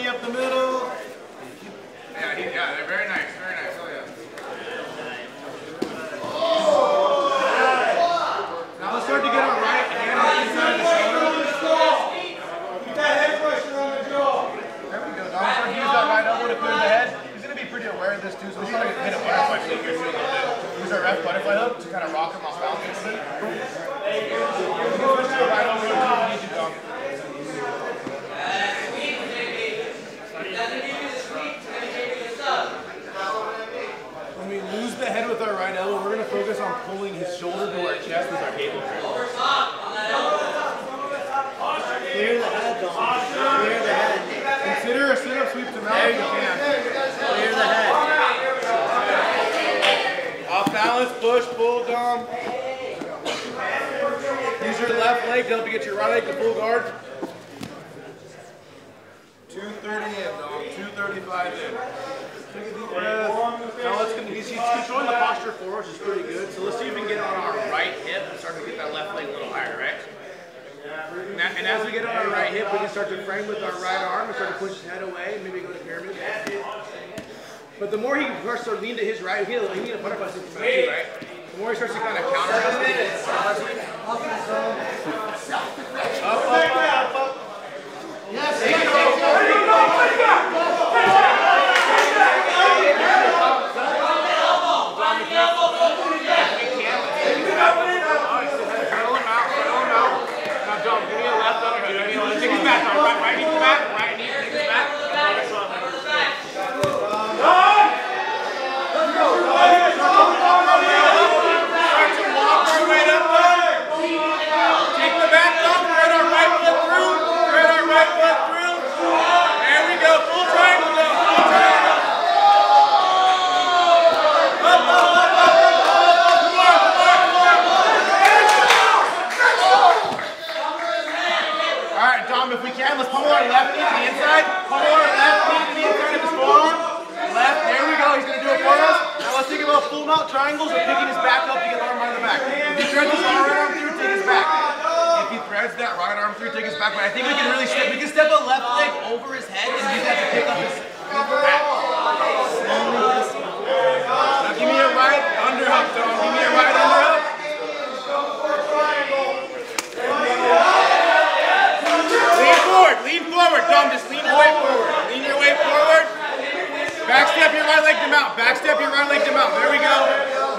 so he's going to hit a butterfly here too a little bit. Use our ref butterfly hook to kind of rock him off balance bit. Switch to the right Dom. When we lose the head with our right elbow, we're going to focus on pulling his shoulder to our chest with our cable. Clear the head. Clear the head. Consider a sit-up sweep to mount if you can. Clear the head. Balance, push, pull, Dom. Use your left leg to help you get your right leg to full guard. 230 in, Dom. 235 in. Take a deep breath. Now let's continue. He's, he's controlling the posture forward, which is pretty good. So let's see if we can get on our right hip and start to get that left leg a little higher, right? Now, and as we get on our right hip, we can start to frame with our right arm and start to push his head away, maybe go to pyramid. But the more he starts to lean to his right, he'll he need a butterfly stick from too, right? The more he starts to kind of counter us, up, up, up, up, up. Pedal him out, pedal him out. Now, Dom, give me a left underhook. Give me a left. Take his back, Dom. Right, right knee to the back. Right knee, take his back. Start to walk our way up, Dom. Take the back, Dom. Thread our right foot through. Thread our right foot through. There we go. Full triangle, Dom. Full triangle. Up, up, up, up, up, up, up. Come on, come on, come on. All right, Dom, if we can, let's pummel our left knee. Pummel our left knee the inside of his forearm. Left, there we go. He's going to do it for us. Now let's think about full mount triangles or picking his back up to get the arm out the back. If he threads his right arm through, take his back. If he threads that right arm through, take his back. But I think we can really step, we can step a left leg over his head and use that to pick up his back. Now give me a right underhook. Give me a right underhook. Lean forward, forward, Just lean your way forward. Lean your way forward. Back step your right leg to mount. Back step your right leg to mount. There we go.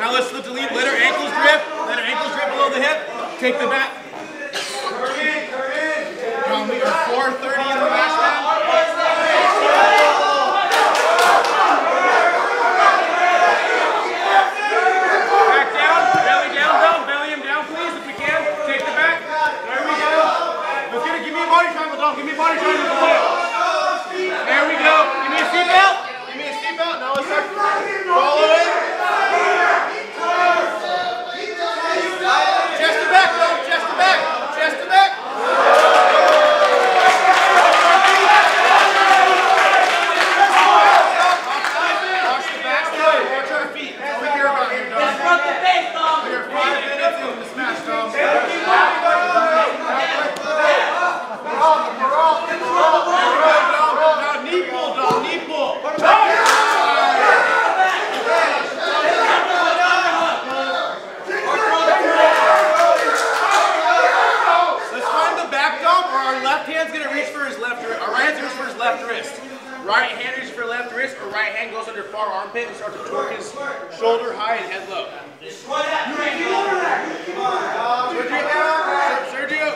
Now let's let lead. Let our ankles drift. Let our ankles drift below the hip. Take the back. Dom, we are 430 in the last round. Back down, belly down, Dom. Belly him down, please, if we can. Take the back. There we go. Let's get it. Give me a body triangle, Dom. Give me a body triangle. Go ahead. There we go. Give me a seatbelt. Give me a seatbelt. Now let's start. Follow it. Chest to back, Dom. Chest to back. Chest to back. Watch the back step. Watch our feet. That's all we care about here, Dom. We are five minutes into the smash, Dom. Now knee pull, Dom. Knee pull. Let's find the back Dom, or our left hand's gonna reach for his left wrist. Our right hand's gonna reach for his left wrist. Right hand reaches for left wrist, or right hand goes under far armpit and starts to torque his shoulder high and head low. Sergio.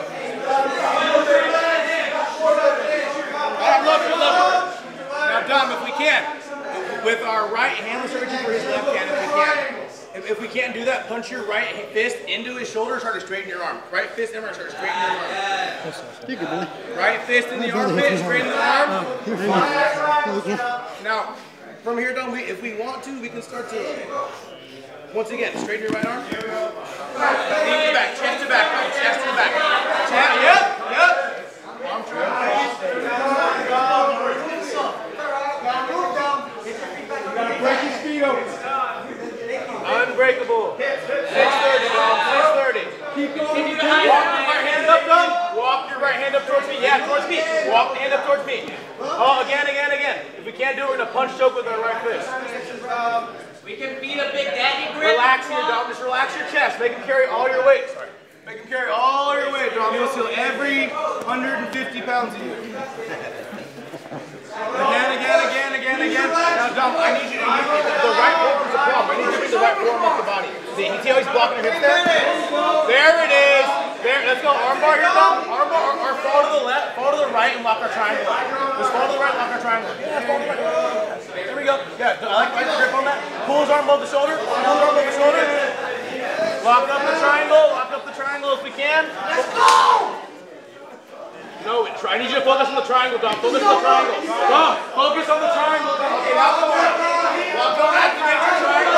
Now, Dom, if we can, with our right hand, let's start reaching for his left hand if we can. If, if we can't do that, punch your right fist into his shoulder, start to straighten your arm. Right fist in, start to straighten your arm. Right fist in the armpit, straighten the arm. Now, from here down, we, if we want to, we can start to, once again, straighten your right arm. Lean to the back, chest to back, Dom, chest to the back. Chest, yep, yep. Arm Break his feet open unbreakable. Six thirty. Six thirty. Keep to Walk your hand up, Doug. Walk your right hand up towards me. Yeah, towards me. Walk the hand up towards me. Oh, again, again, again. If we can't do it, we're going to punch choke with our right fist. We can beat a big daddy grip. Relax here, Dom. Just relax your chest. Make him carry all your weight. Make him carry all your weight, Dom. You'll feel every 150 pounds of you. again, again, again, again, again. Now, Dom, I need you to use the right need you to bring the right forearm up the body. See, you see how he's blocking your hips there? There it is. There. Let's go. Arm bar here, Dom. Arm bar. Or, or fall to the left, fall to the right, and lock our triangle. Just fall to the right, lock our triangle. Yeah, fall to the right. There we go. Yeah, I like the grip on that. Pull his arm above the shoulder. Pull his arm above the shoulder. Lock up the triangle. Lock up the triangle if we can. Let's go! No, I need you to focus on the triangle, Dom. Focus on the triangle. Dom, focus on the triangle. Okay, now come on. Now come activate your triangle.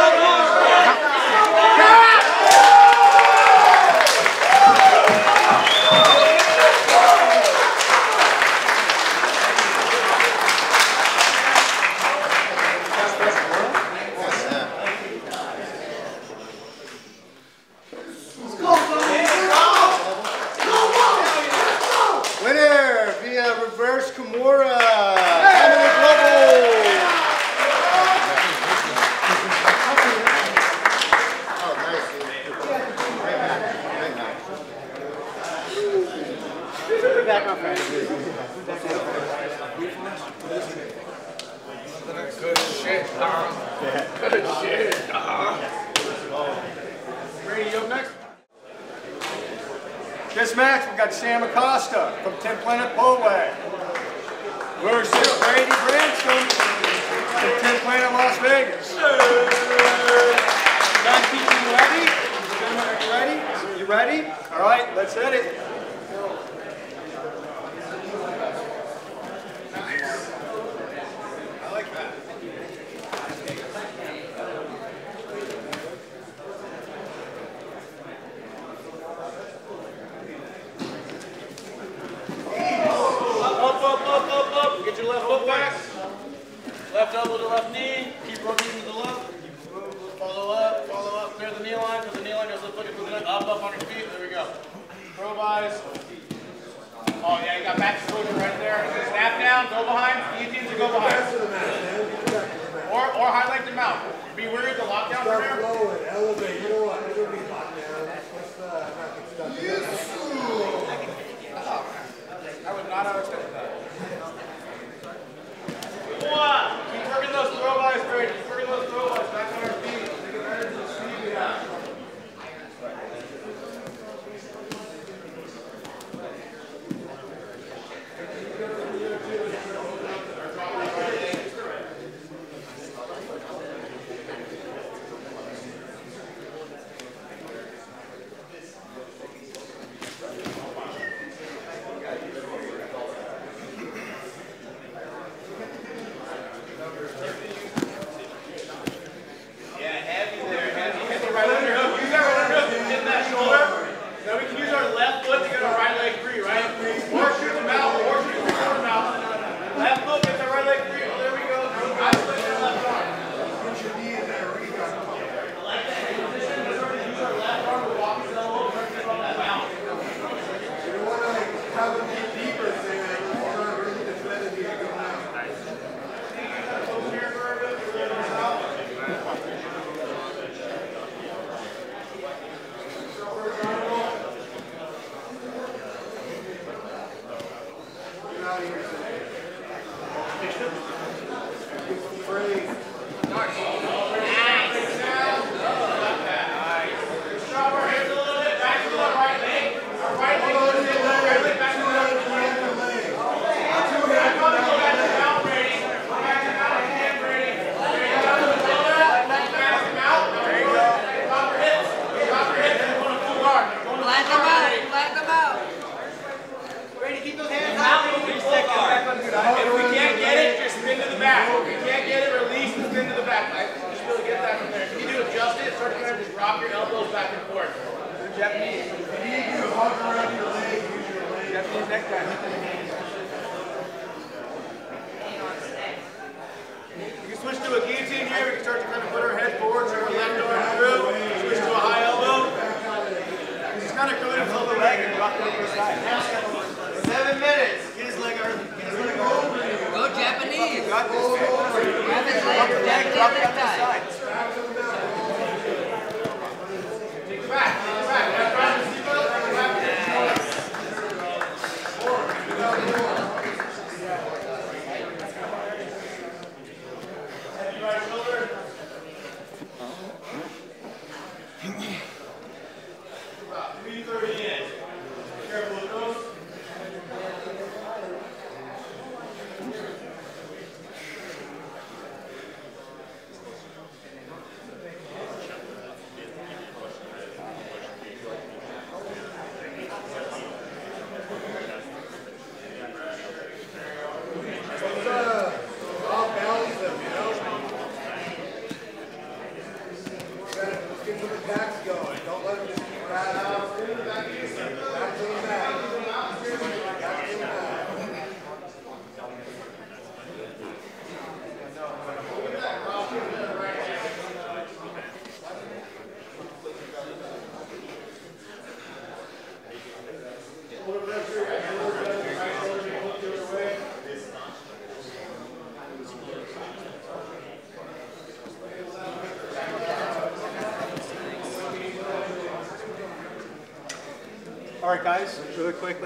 going. Don't let them ride out. Back to the back.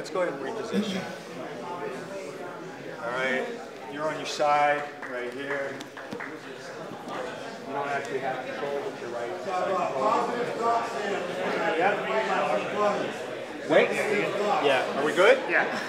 Let's go ahead and reposition. All right, you're on your side right here. You don't actually have control with your right side. Wait. Yeah. Are we good? Yeah.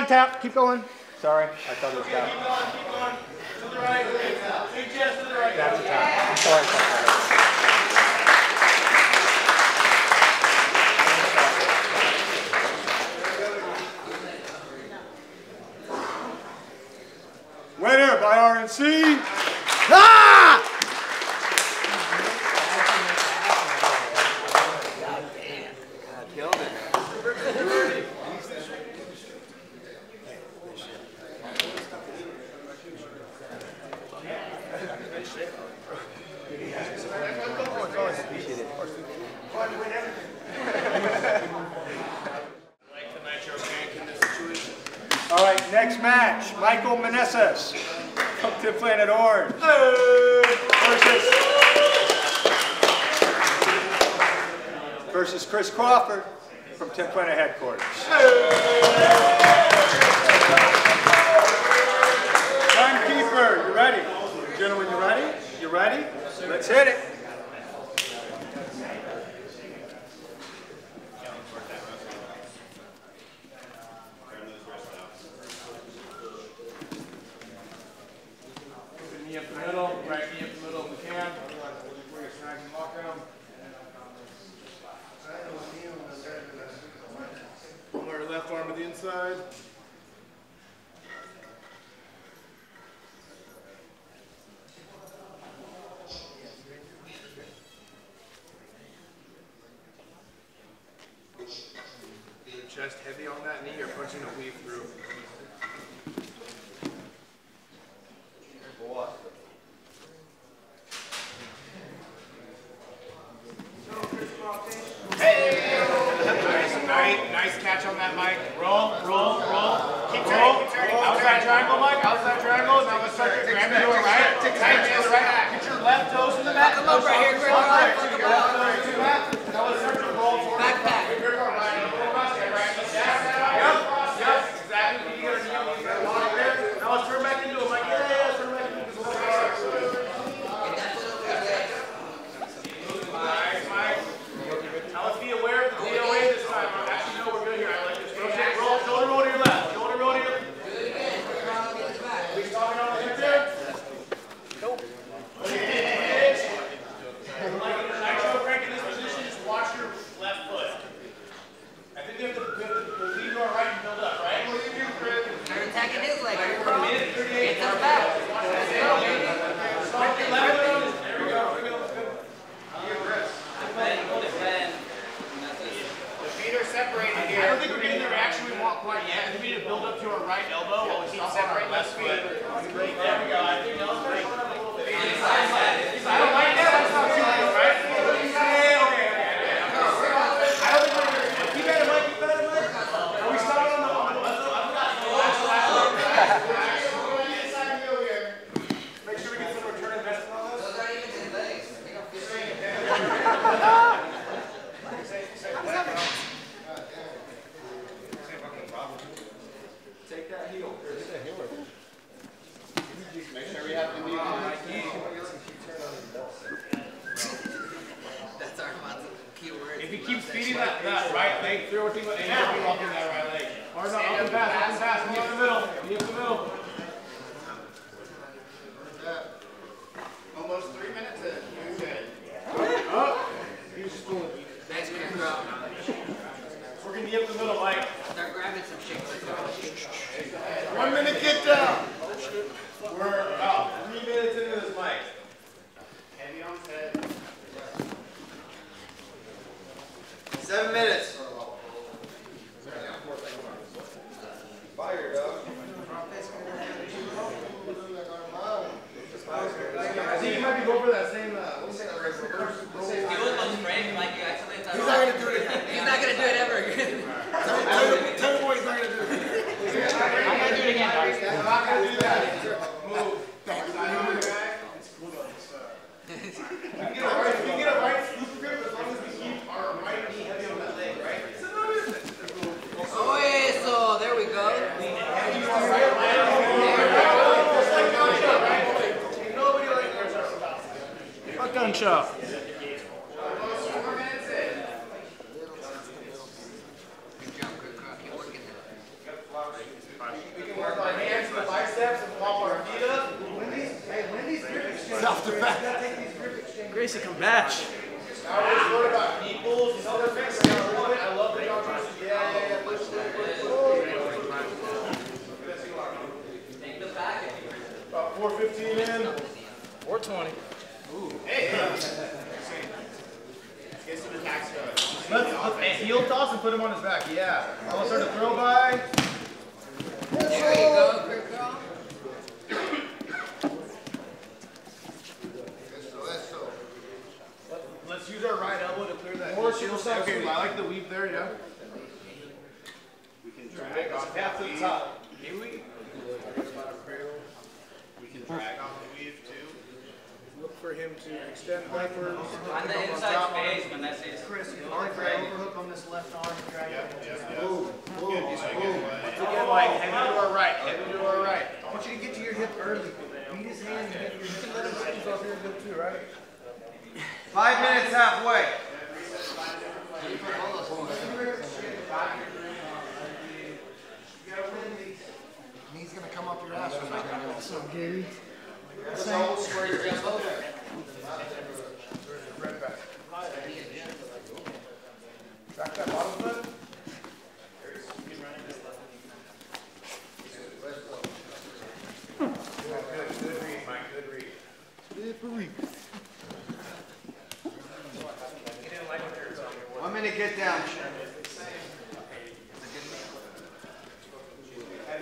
on tap. Keep going. Sorry, I thought it was tap. Keep going, keep going. To the right. Big chest to the right. That's a tap. I'm sorry. Amen. chest heavy on that knee or punching a weave through?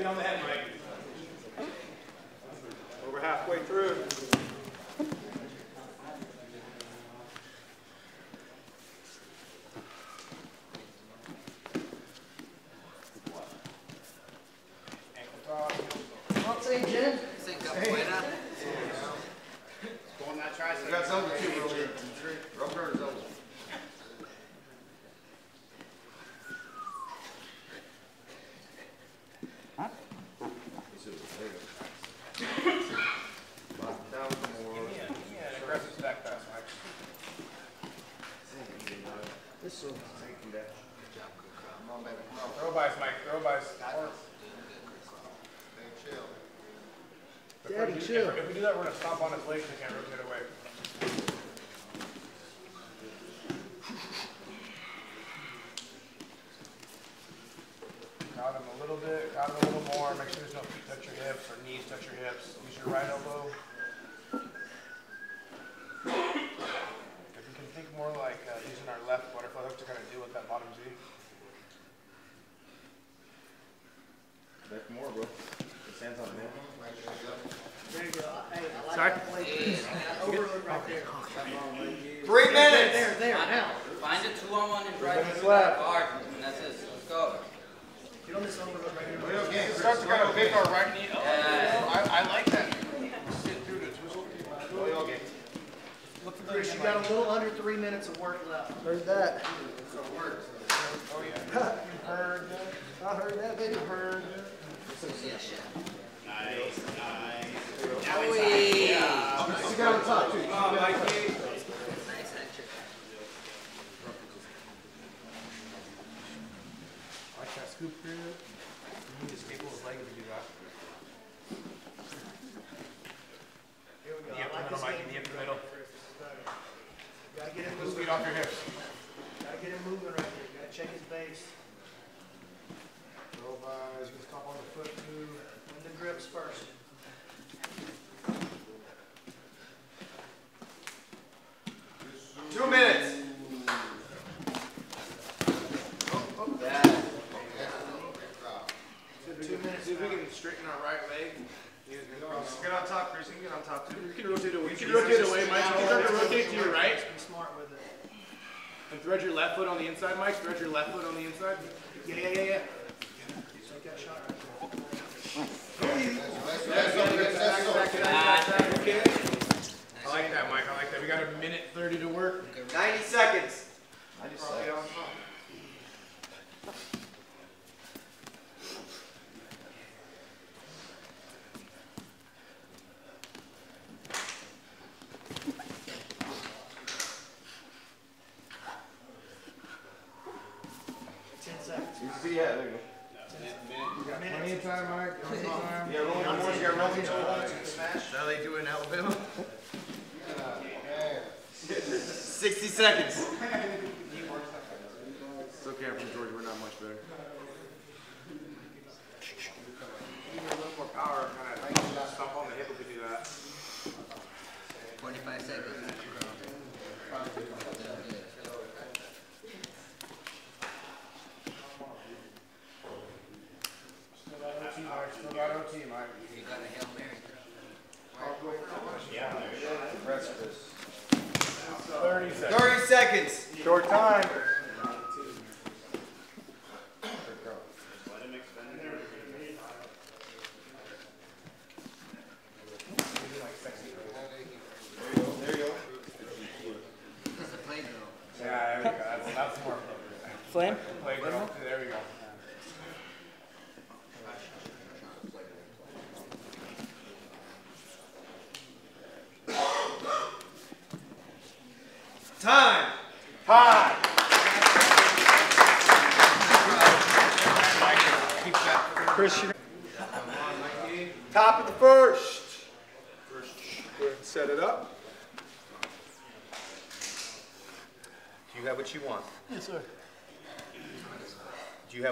on we're halfway through. too. If we do that, we're going to stop on his legs and can't rotate away. Got him a little bit, Got him a little more. Make sure there's no feet touch your hips or knees touch your hips. Use your right elbow. If you can think more like uh, using our left butterfly hook to kind of deal with that bottom Z. Back more, bro. It stands on the Sorry? Three minutes. There, there, now. Find a two-on-one and drive it to that guard, and that's it. Let's go. Get on this right here. Start to kind of pick our right knee. I, I like that. Sit through the Chris, you got a little under three minutes of work left. Heard that. So it works. Oh, yeah. you heard that. I heard that, baby. Heard that. Nice, nice. Now down top, too.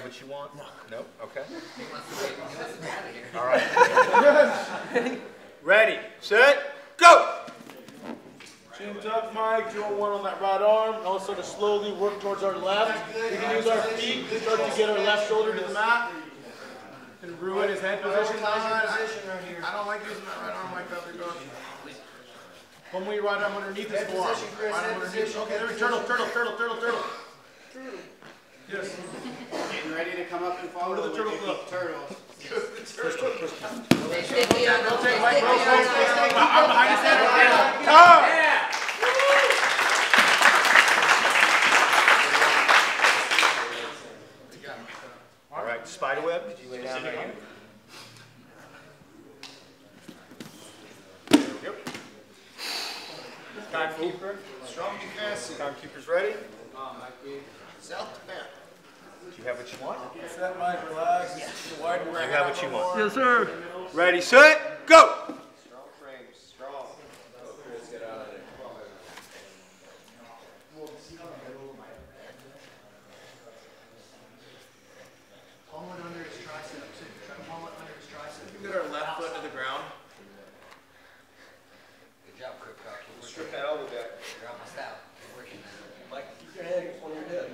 What you want? No. No? Okay. He wants to get, he wants to get out of here. All right. Ready, set, go! Chin tuck, Mike. Drill one on that right arm. Also to slowly work towards our left. We can use our feet to start to get our left shoulder to the mat. And ruin his head position. I don't like using that right arm like that. They're going. One way right arm underneath his forearm. Right arm underneath. Okay, there we turtle, turtle, turtle, turtle, turtle. Yes. Getting ready to come up and follow the with turtle your club. turtles. Stay sticky on those. Stay Mike, sticky roll, on roll, those. stay, stay. Arm behind his head. Time! All right, spider web, did you lay down right? There we. Timekeeper, Strong defense. timekeeper's ready. South defense. Do you have what you want? Set, Mike, relax. Widen Do you have what you want? Yes, sir. Ready, set, go! Strong frame. Strong. Chris, get out of there. Palm it under his tricep, too. Try to palm it under his tricep. Get our left foot to the ground. Good job, Crip Cock. You're Strip that elbow back. You're almost out. You're working that. Mike, keep your hand on your hip.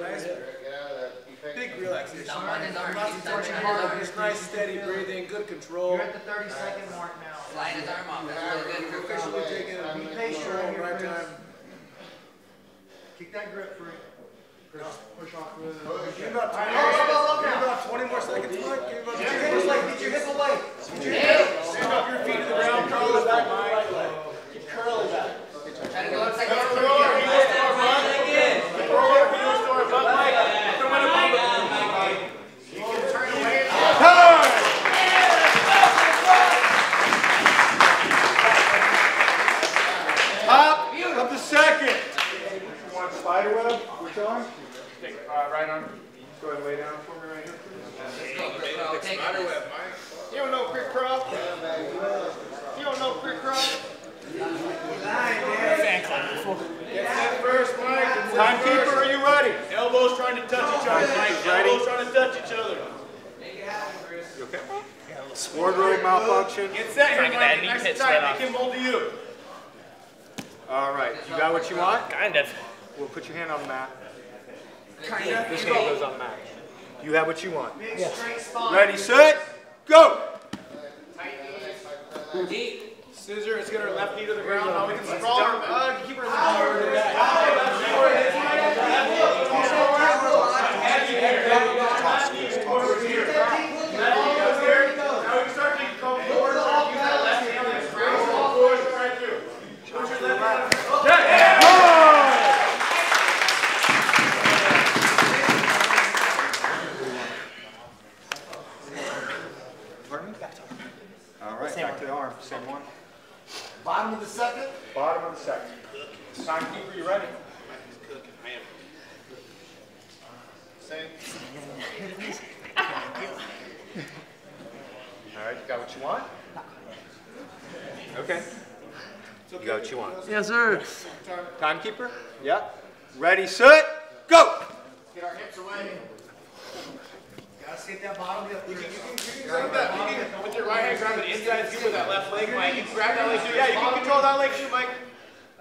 Nice. Get out of there. Keep it- Big relaxation. Stomp on his arm. Not Keep touching stomping on hard, his but arm. just nice, steady breathing, good control. You're at the 30 second mark now. Slide his arm off. That's really good, Crip Cock. Officially taking a Be beat patient control right here, right Chris. time. Kick that grip free. Chris, push off with oh, Give about All 20 right, now. about 20 more seconds, Mike. Give about Get 20 your more hip away. seconds. Get your hip away. Stand up your feet to the ground, curl the back, Mike. Keep curling back. Try to go upside down. Curl your heels to our butt. Curl your heels to our butt, Mike. Throw it above it. Top of the second. You want spider web? Which arm? Take, uh, right arm. Go ahead and lay down for me right here. Let's go, Crip Cock. You don't know Crick Crawl? You don't know Crick Crawl? Get set first, Mike. Timekeeper, are you ready? Elbows trying to touch each other, Mike. Elbows trying to touch each other. You okay? Wardrobe malfunction. Get set here, Trying to get that Mike. knee Nice and tight. Make him hold to you. All right, you got what you want? Kind of. We'll put your hand on the mat. Kind of. This hand goes on the. You have what you want. Big straight spine. Ready, set, go! Deep. Scissor, let's get our left knee to the ground. Now we can sprawl her. Uh, keep her left knee. Now we Bottom of the second? Bottom of the second. Timekeeper, you ready? Same. All right, you got what you want? Okay. You got what you want. Yes, sir. Timekeeper? Yeah. Ready, set, go! Get our hips away. Gotta see that bottom lip. You can, grab that, you can, with your right hand, grab an inside scoop with that left leg, Mike. You can grab that leg too. Yeah, you can control that leg too, Mike.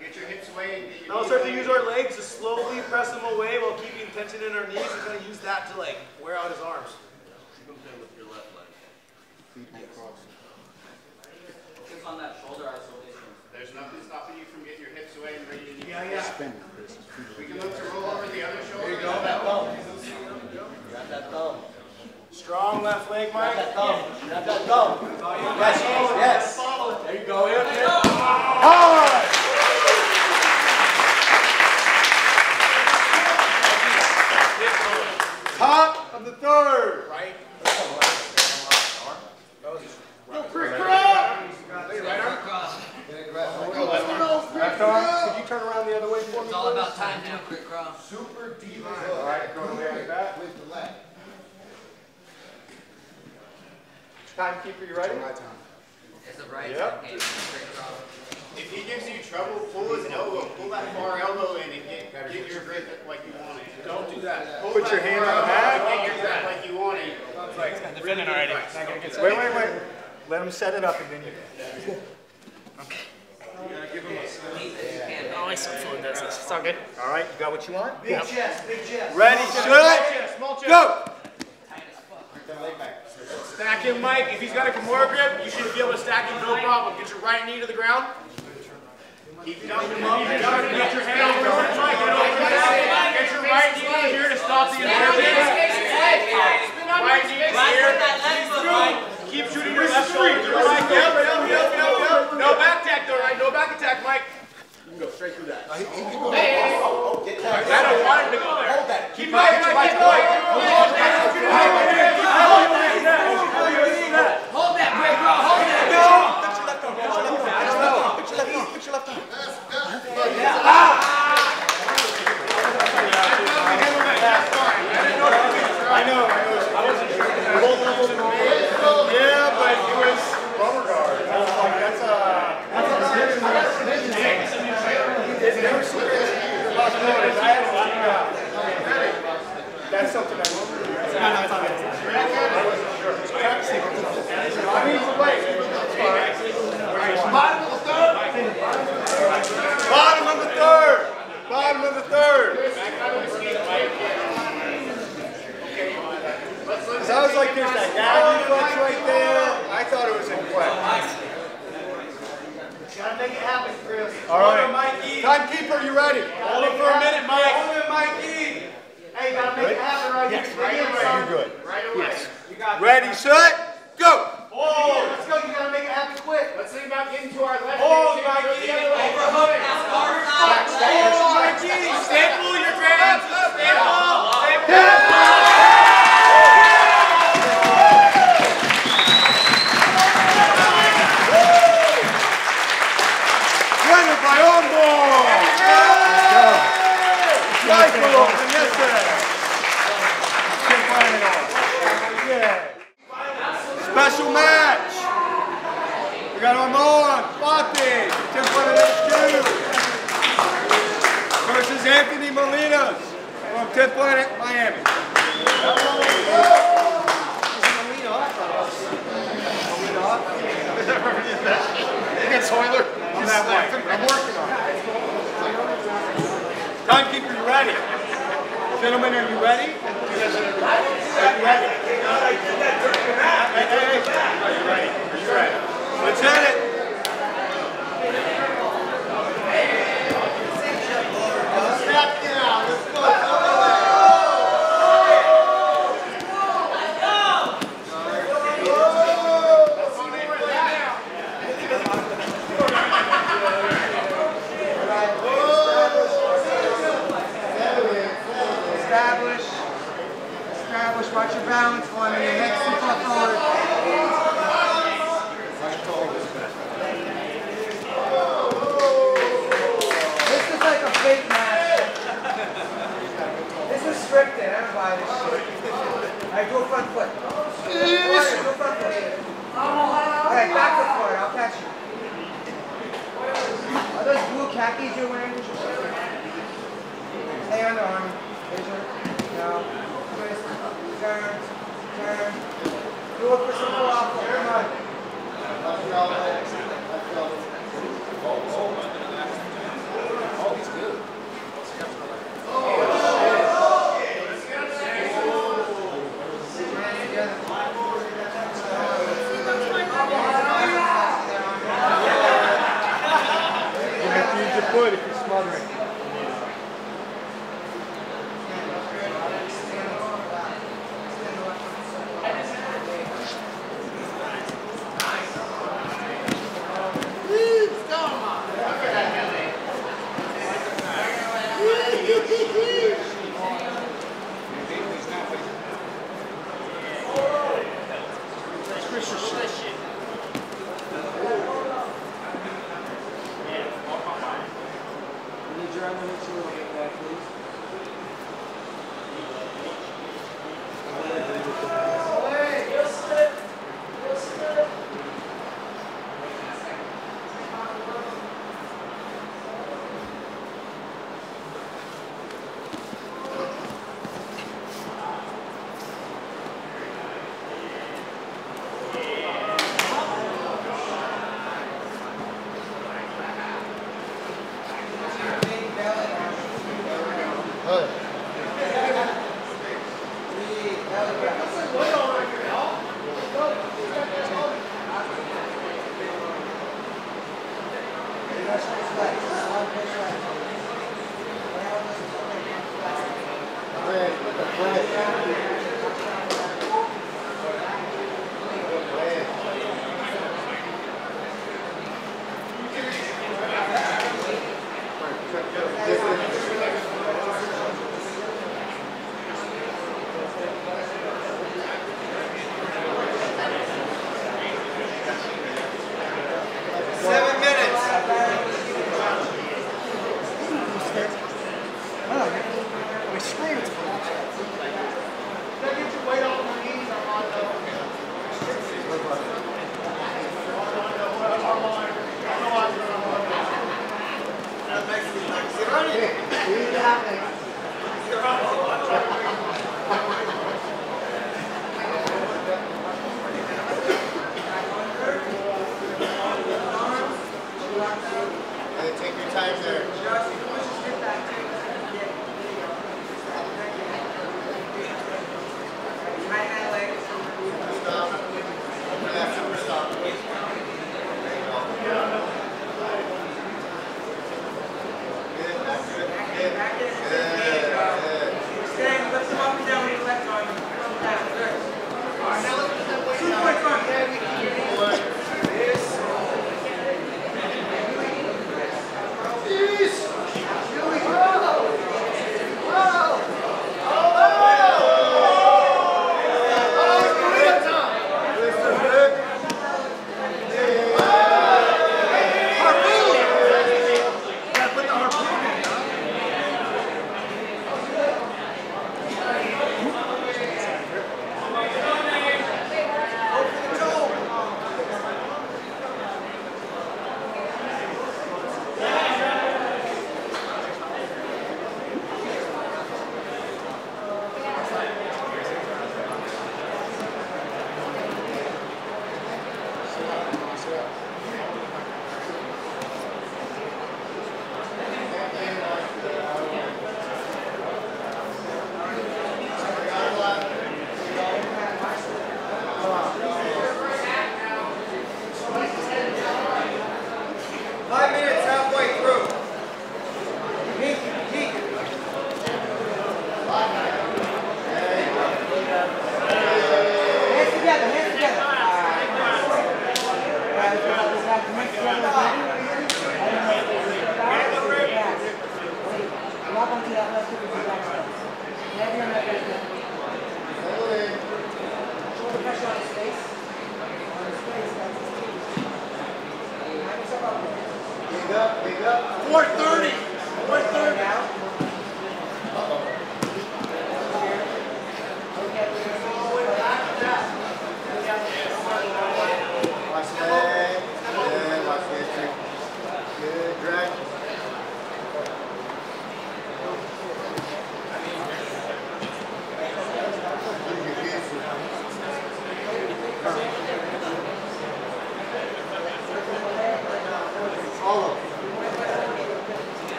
Get your hips away and get your Now start to use our legs to slowly press them away while keeping tension in our knees and kind of use that to like wear out his arms. You can play with your left leg. Feet yes. across. Focus on that shoulder isolation. There's nothing stopping you from getting your hips away and ready to use Yeah, your yeah. We can look to roll over the other shoulder. There you go. Grab that thumb. Strong left leg, Mike. Grab that thumb. Grab that thumb. Yes, yes. There you go. Yep, yep. Hard! Top of the third. Right. Left arm. Could you turn around the other way for me? It's all about time now, quick cross. Super deep. All right, go away like that. Timekeeper, you ready? It's the right Yep. hand. If he gives you trouble, pull his elbow, pull that far elbow in and get, get your grip like you want it. Don't do that. Pull Put that your hand on the back. Get your grip like you want it. Defending already. Not gonna get Wait, wait, wait. Let him set it up and then you. Okay. Yeah, give him a. Oh, I saw fluid does this. It's all good. All right, you got what you want? Big chest, big chest. Ready, set, go! Stack him, Mike. If he's got a Kimura grip, you should be able to stack him no problem. Get your right knee to the ground. Keep dumping Get your hand over the Mike. Get over that. Get your right knee here to stop the inversion. Right knee here. Keep shooting your left shoulder. Your right. Yep, yep, yep, yep, yep. No back attack though, right? No back attack, Mike. You can go straight through that. I don't want him to go there. Keep going, Mike. Keep going. Hold that, quick cross. Hold that. I know, I know. I wasn't sure. Yeah, but it was bummer guard. I was like, that's a. That's a It's never serious. The possibilities. I had to look it up. That's something I won't do. No, no, it's not. I wasn't sure. I need to wait. Bottom of the third. Bottom of the third. Bottom of the third. Sounds like there's that gag reflex right there. I thought it was in play. Gotta make it happen, Chris. All right. Timekeeper, you ready? Hold it for a minute, Mike. Hold it, Mikey. Hey, you gotta make it happen right here. Right here, You're good. right away. Ready, set, go! Oh, let's go. You gotta make it happen quick. Let's think about getting to our left. Hold, hand, so Mikey. you go the other way. Overhook now. Hard side. Hold, Mikey. Staple your grabs. Staple. Staple. Winner by on ball! Michael, Vanessa. Keep playing on. Yeah. Special match. We got Armand Fonte, 10th Planet HQ. Versus Anthony Molinas from 10th Planet Miami. I'm that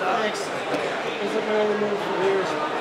nasty jailbreak, dog. Time.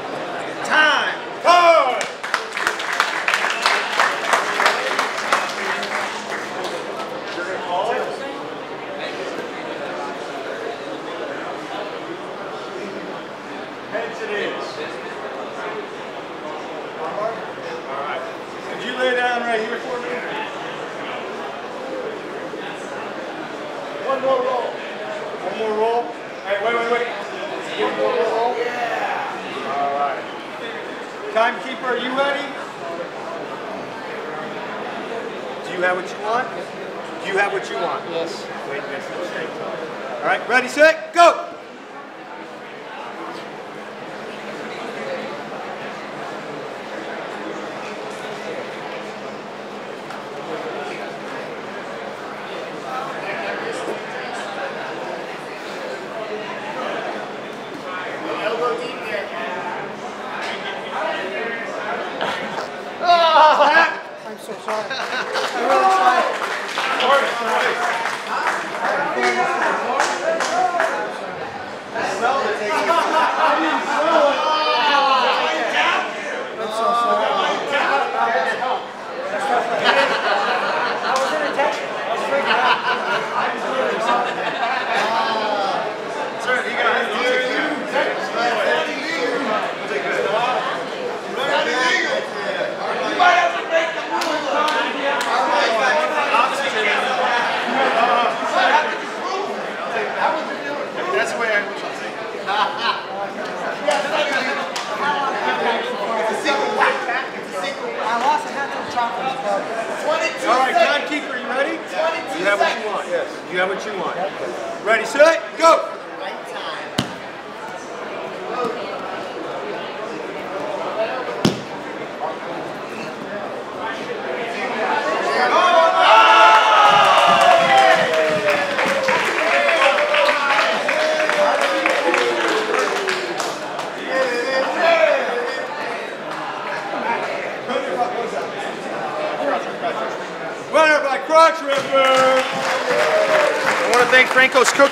Coach Cook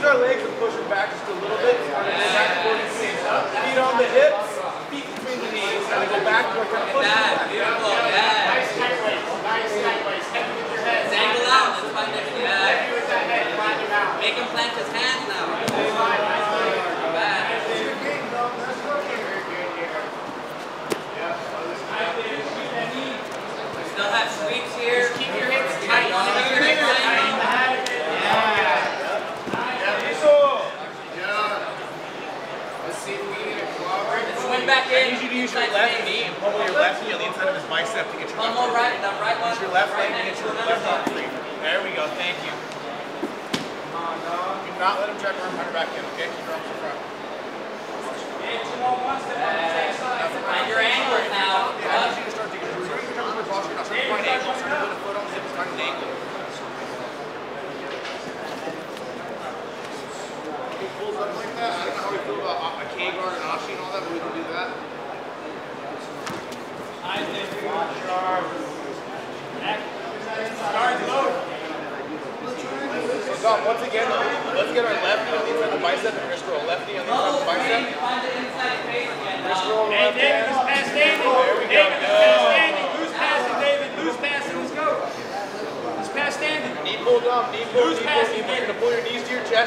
use our legs and push them back just a little bit.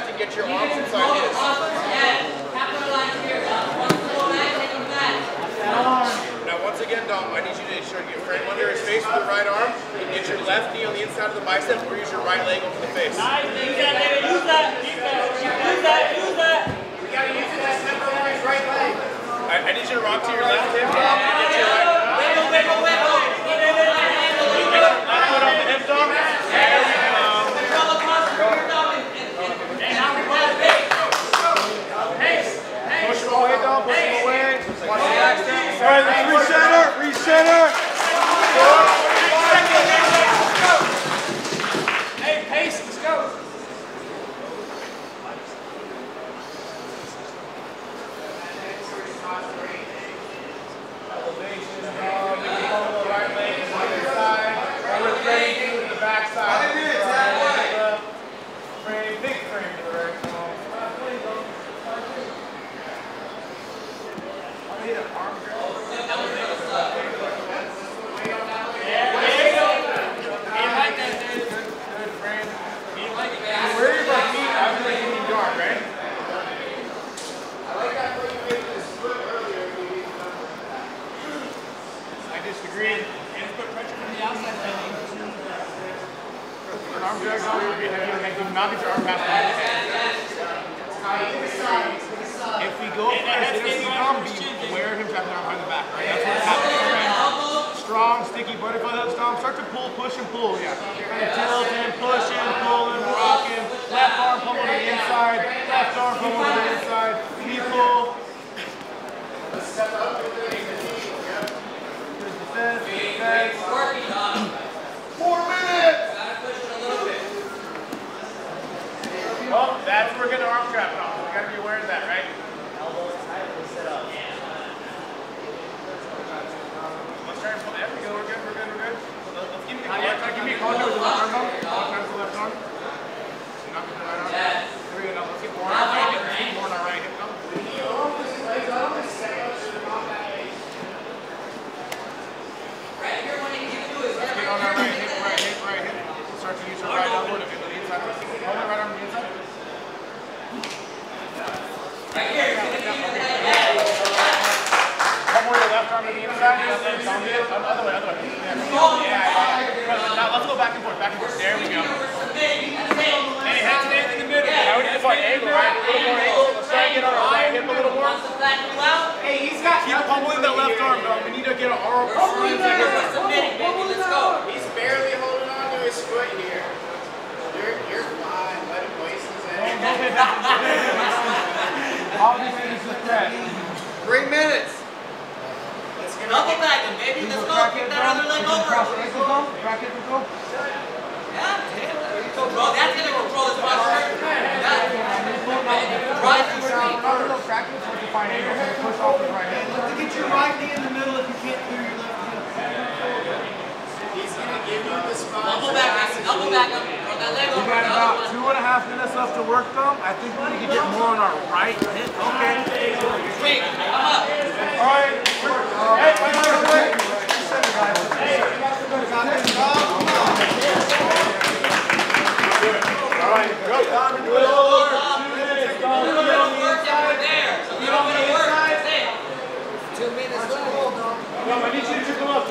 have to get your arms. Now once again, Dom, I need you to ensure you frame under his face with the right arm and get your left knee on the inside of the bicep or use your right leg over the face. Use that. Use that. Use that. Use that. We gotta use his right leg. I need you to rock to your left hip.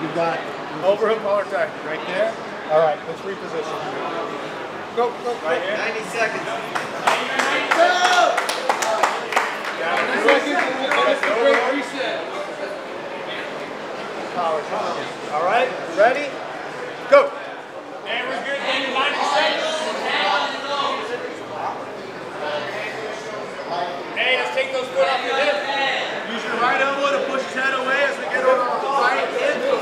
You've got... Overhook collar tackle right there. All right, let's reposition. Go, go, go. Right 90 seconds. Go! 90 seconds, and great reset. Power, power. All right, ready? Go. And we're good, 90 seconds. Hey, let's take those foot off your hip. Use your right elbow to push his head away as we get over right handle.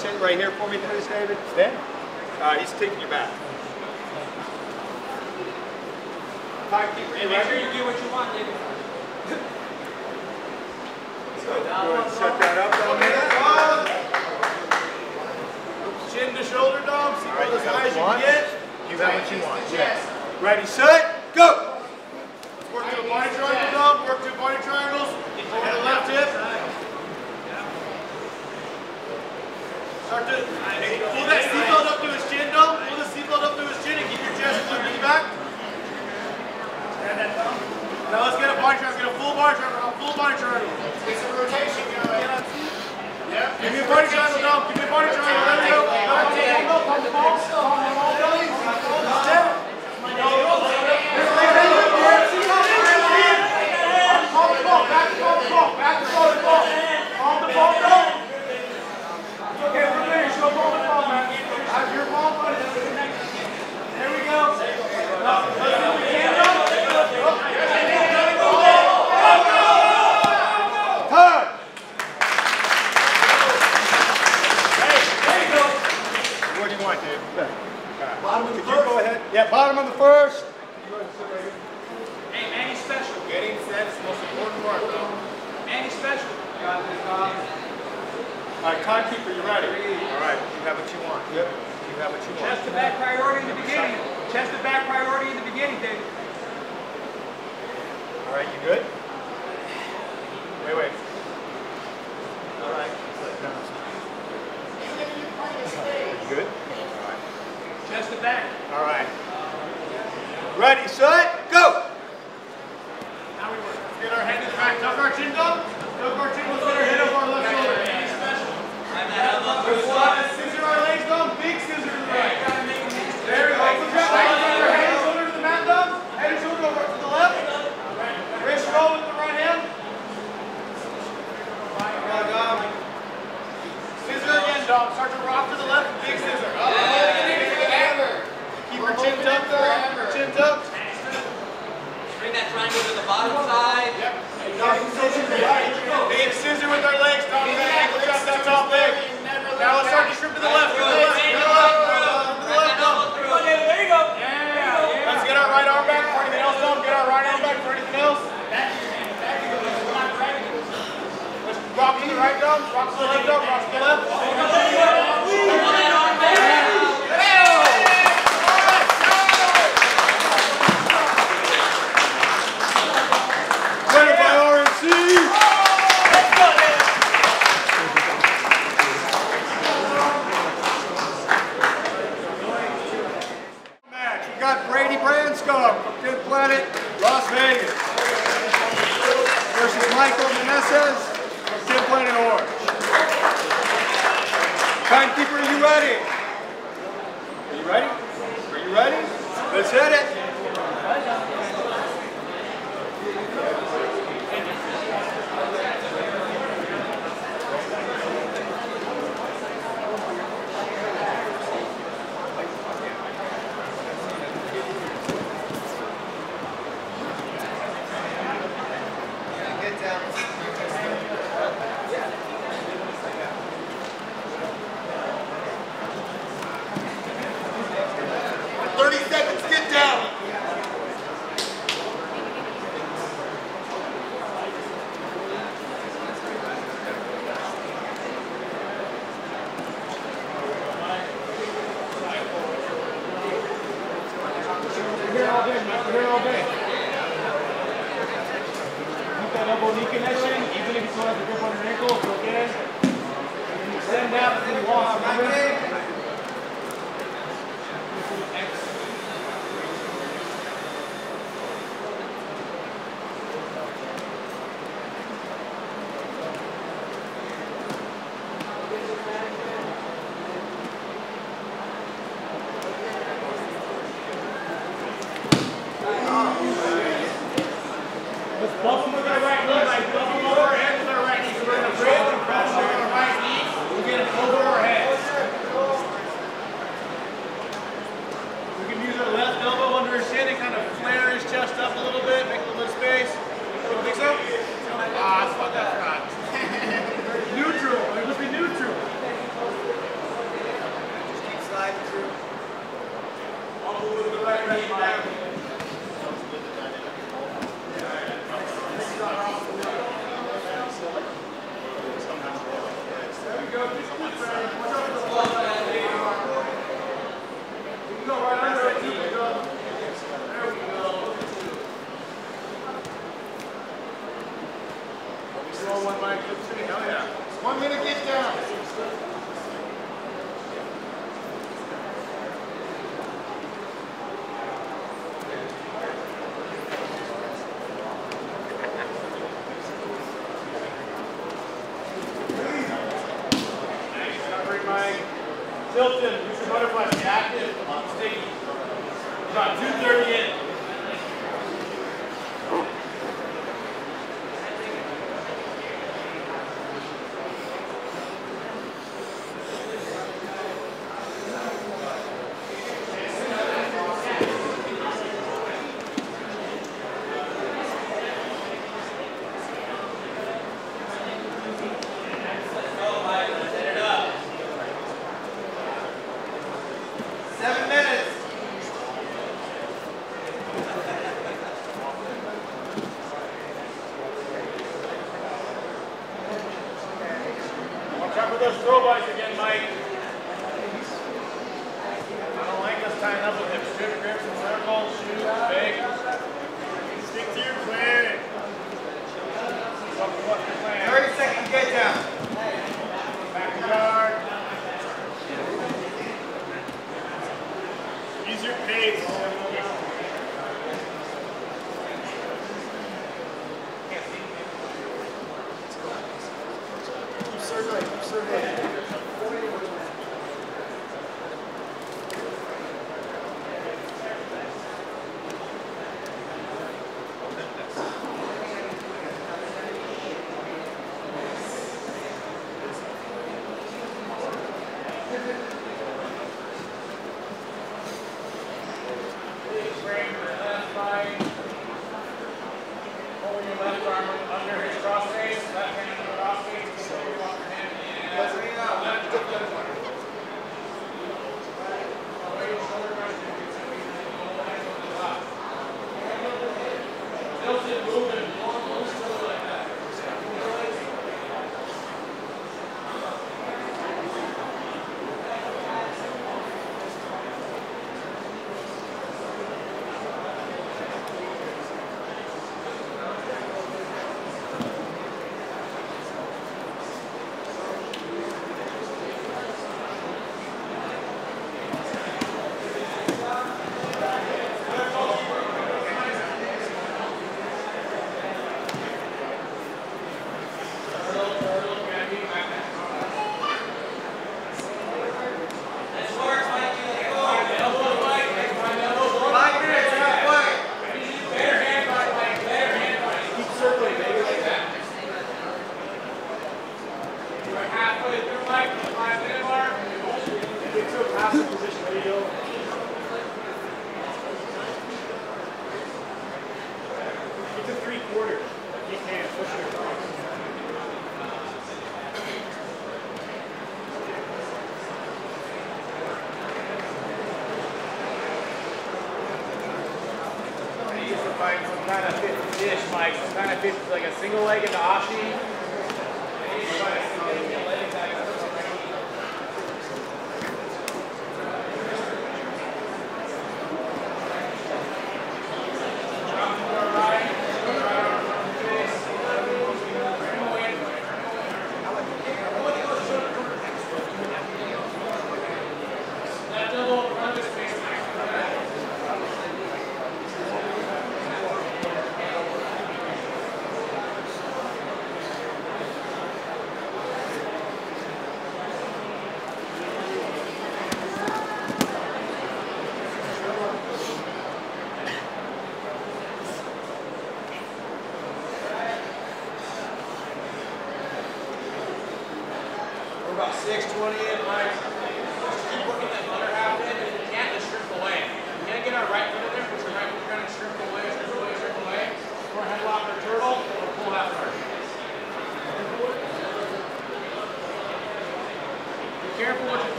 Could you go ahead and sit right here for me, please, David? Stand. Uh, he's taking you back. Timekeeper, you Make sure ready? you get what you want, David. Go ahead and set that up down there. Chin to shoulder, dog. See All right, as you have high what as you you want? can get. You have what you want. Yes. Ready, set, go! Work to a body triangle, dog. Work to body triangles. Over the left hip. Start to pull that seatbelt up to his chin, dog. Pull the seatbelt up to his chin and keep your chest in the back. Now let's get a body triangle. Get a full triangle. A full body triangle. Get some rotation going. Yeah. Give me a body triangle, dog. Give me a body triangle. There we go. Pump the ball. Pump the ball. Pump the ball. Step. Pump the ball. Back to the ball. Back to the ball. Pump the ball, dog. Getting set is the most important part, though. Manny special. All right, timekeeper, you ready? All right, you have what you want. Yep. You have what you want. Chest to back priority in the beginning. Chest to back priority in the beginning, David. All right, you good? Wait, wait. All right. You good? Chest to back. All right. Ready, set, go! Now we work. Let's get our head in the back. Tuck our chin down. Tuck our chin. Let's get our head up our left shoulder. Good squat. Scissor our legs down. Big scissor to the right. There we go. Put your shoulder, head and shoulder to the mat down. Head and shoulder over to the left. Wrist roll with the right hand. Scissor again, dog. Start to rock to the left. Big scissor. Up. Keep your chin tucked. Chin tucked. Bring that triangle to the bottom side. Yep. Big scissor with our legs, leg, ankle chop, that top leg. Now let's start to strip to the left, to the left, to the left, to the left. There you go. Let's get our right arm back for anything else, down. Get our right arm back for anything else. Let's rock to the right, down. Rock to the left, down. Rock to the left. Winner by RNC! Match. We got Brady Branscombe from Good Planet, Las Vegas. Versus Michael Meneses from Good Planet Orange. Timekeeper, are you ready? Are you ready? Are you ready? Let's hit it.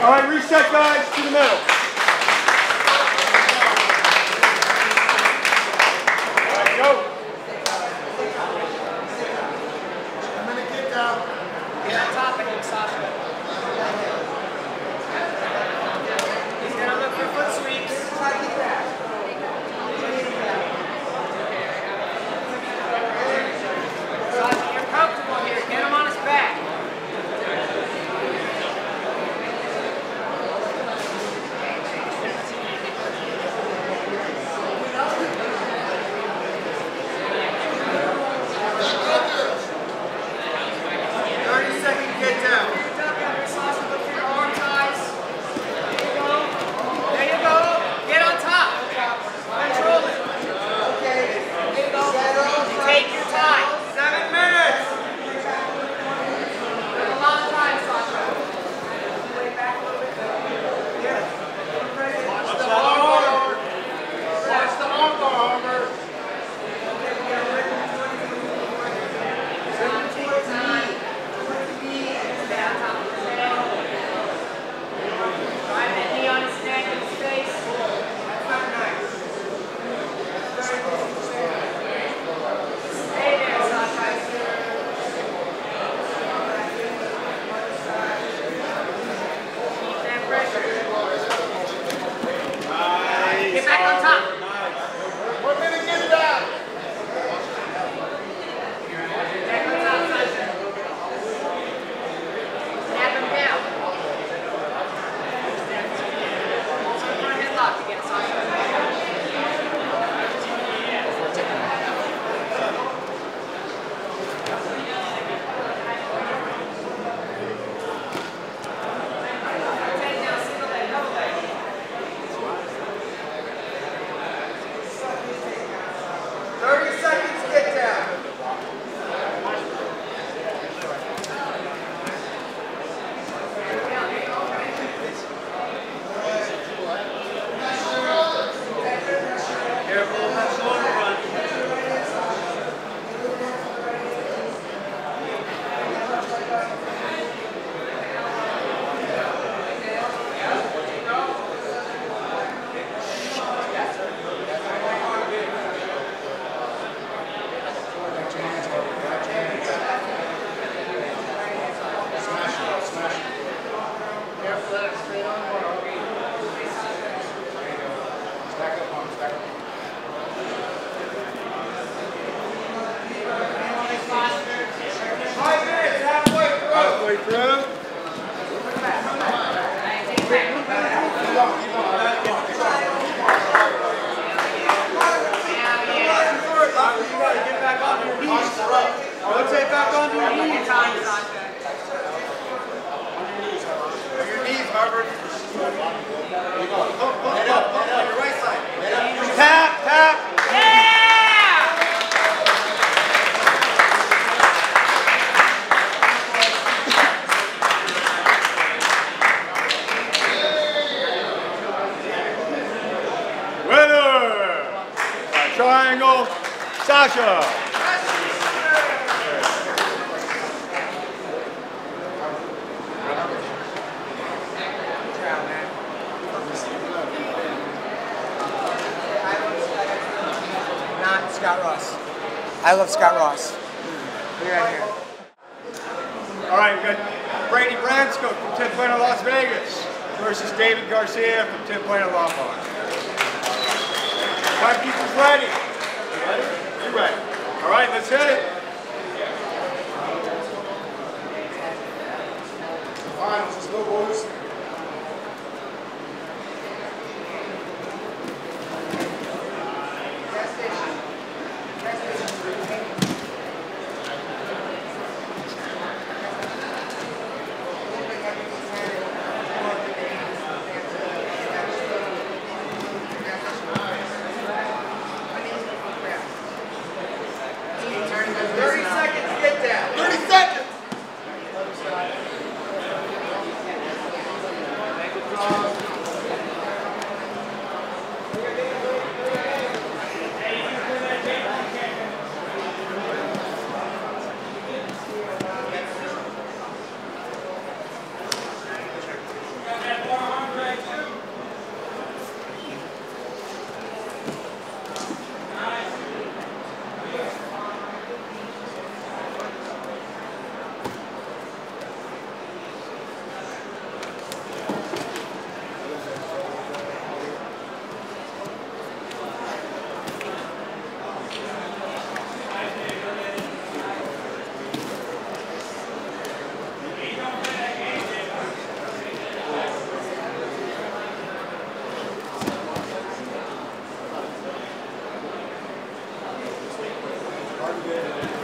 All right, reset guys to the middle. Yeah.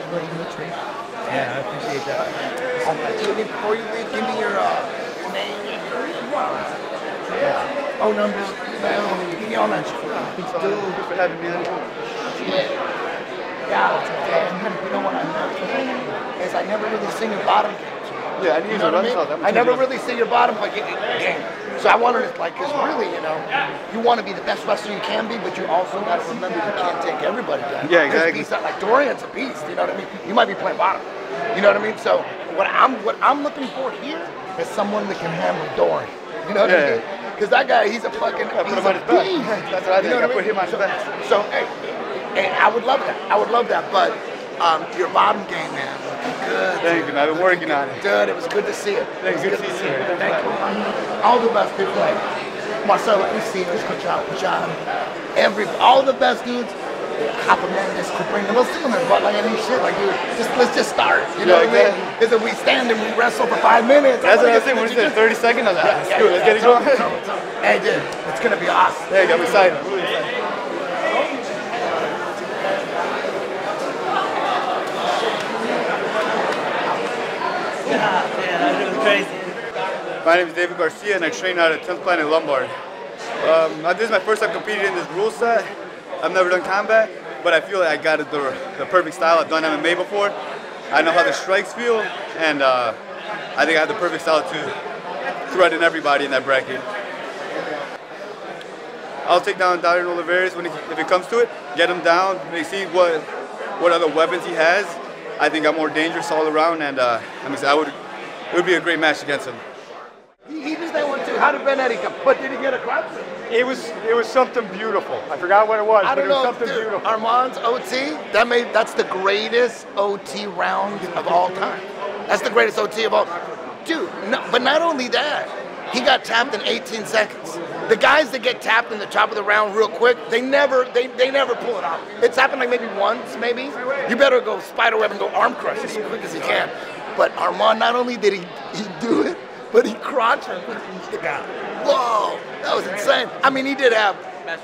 Show the lady in the tree. Yeah, I appreciate that. Oh, before you leave, give me your uh, name. Yeah. Phone number. Give me all that shit. Thanks for having me. Yeah. Yeah, it's okay. You know what I know? Is I never really sing your bottom. Yeah, I You know what I mean? I never really see your bottom play ga- game. So I wanted to, like, because really, you know, you want to be the best wrestler you can be, but you also got to remember you can't take everybody down. Yeah, exactly. beasts out- like Dorian's a beast. You know what I mean? You might be playing bottom. You know what I mean? So what I'm what I'm looking for here is someone that can handle Dorian. You know what I Yeah. mean? Because that guy, he's a fucking. put he's him a on his back. beast. That's what I You think. know I what put him on his so, back. So, hey, and I would love that. I would love that. But um, your bottom game, man, good. Thank you, man. I've been working on it. Dude, it was good to see it. You. was Good to see it. you. Thank you. All the best people. Like Marcelo, see. Good job, John. Every, all the best dudes. Hop them in, just bring them. We'll see them in butt like any shit. Like, dude, just let's just start. You know Yeah, what I mean? Because if we stand and we wrestle for five minutes, That's what I was saying. When we said 30 seconds, was like, let's it. Let's get it going. Hey, dude, it's gonna be awesome. Hey, got me excited. I'm excited. Yeah, that was crazy. My name is David Garcia, and I train out at 10th Planet Lombard. Um, this is my first time competing in this rule set. I've never done combat, but I feel like I got the, the perfect style. I've done MMA before. I know how the strikes feel, and uh, I think I have the perfect style to threaten everybody in that bracket. I'll take down Dario Olivarez when he, if it comes to it. Get him down. See what what other weapons he has. I think I'm more dangerous all around, and uh, I mean, I would it would be a great match against him. He, did that one too. How did Benetti come? But did he get a crowd? It was it was something beautiful. I forgot what it was, I but don't it was know, something dude, beautiful. Armand's OT, that made that's the greatest OT round of all time. That's the greatest OT of all. Dude, no, but not only that, he got tapped in 18 seconds. The guys that get tapped in the top of the round real quick, they never they, they never pull it off. It's happened like maybe once, maybe. You better go spider web and go arm crush as quick as you can. But Armand, not only did he, he do it, but he crotch the. Whoa, that was insane. I mean, he did have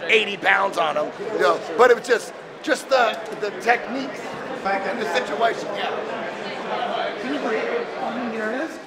80 pounds on him, you know, but it was just just the the techniques and the situation. Yeah. Can you believe nervous?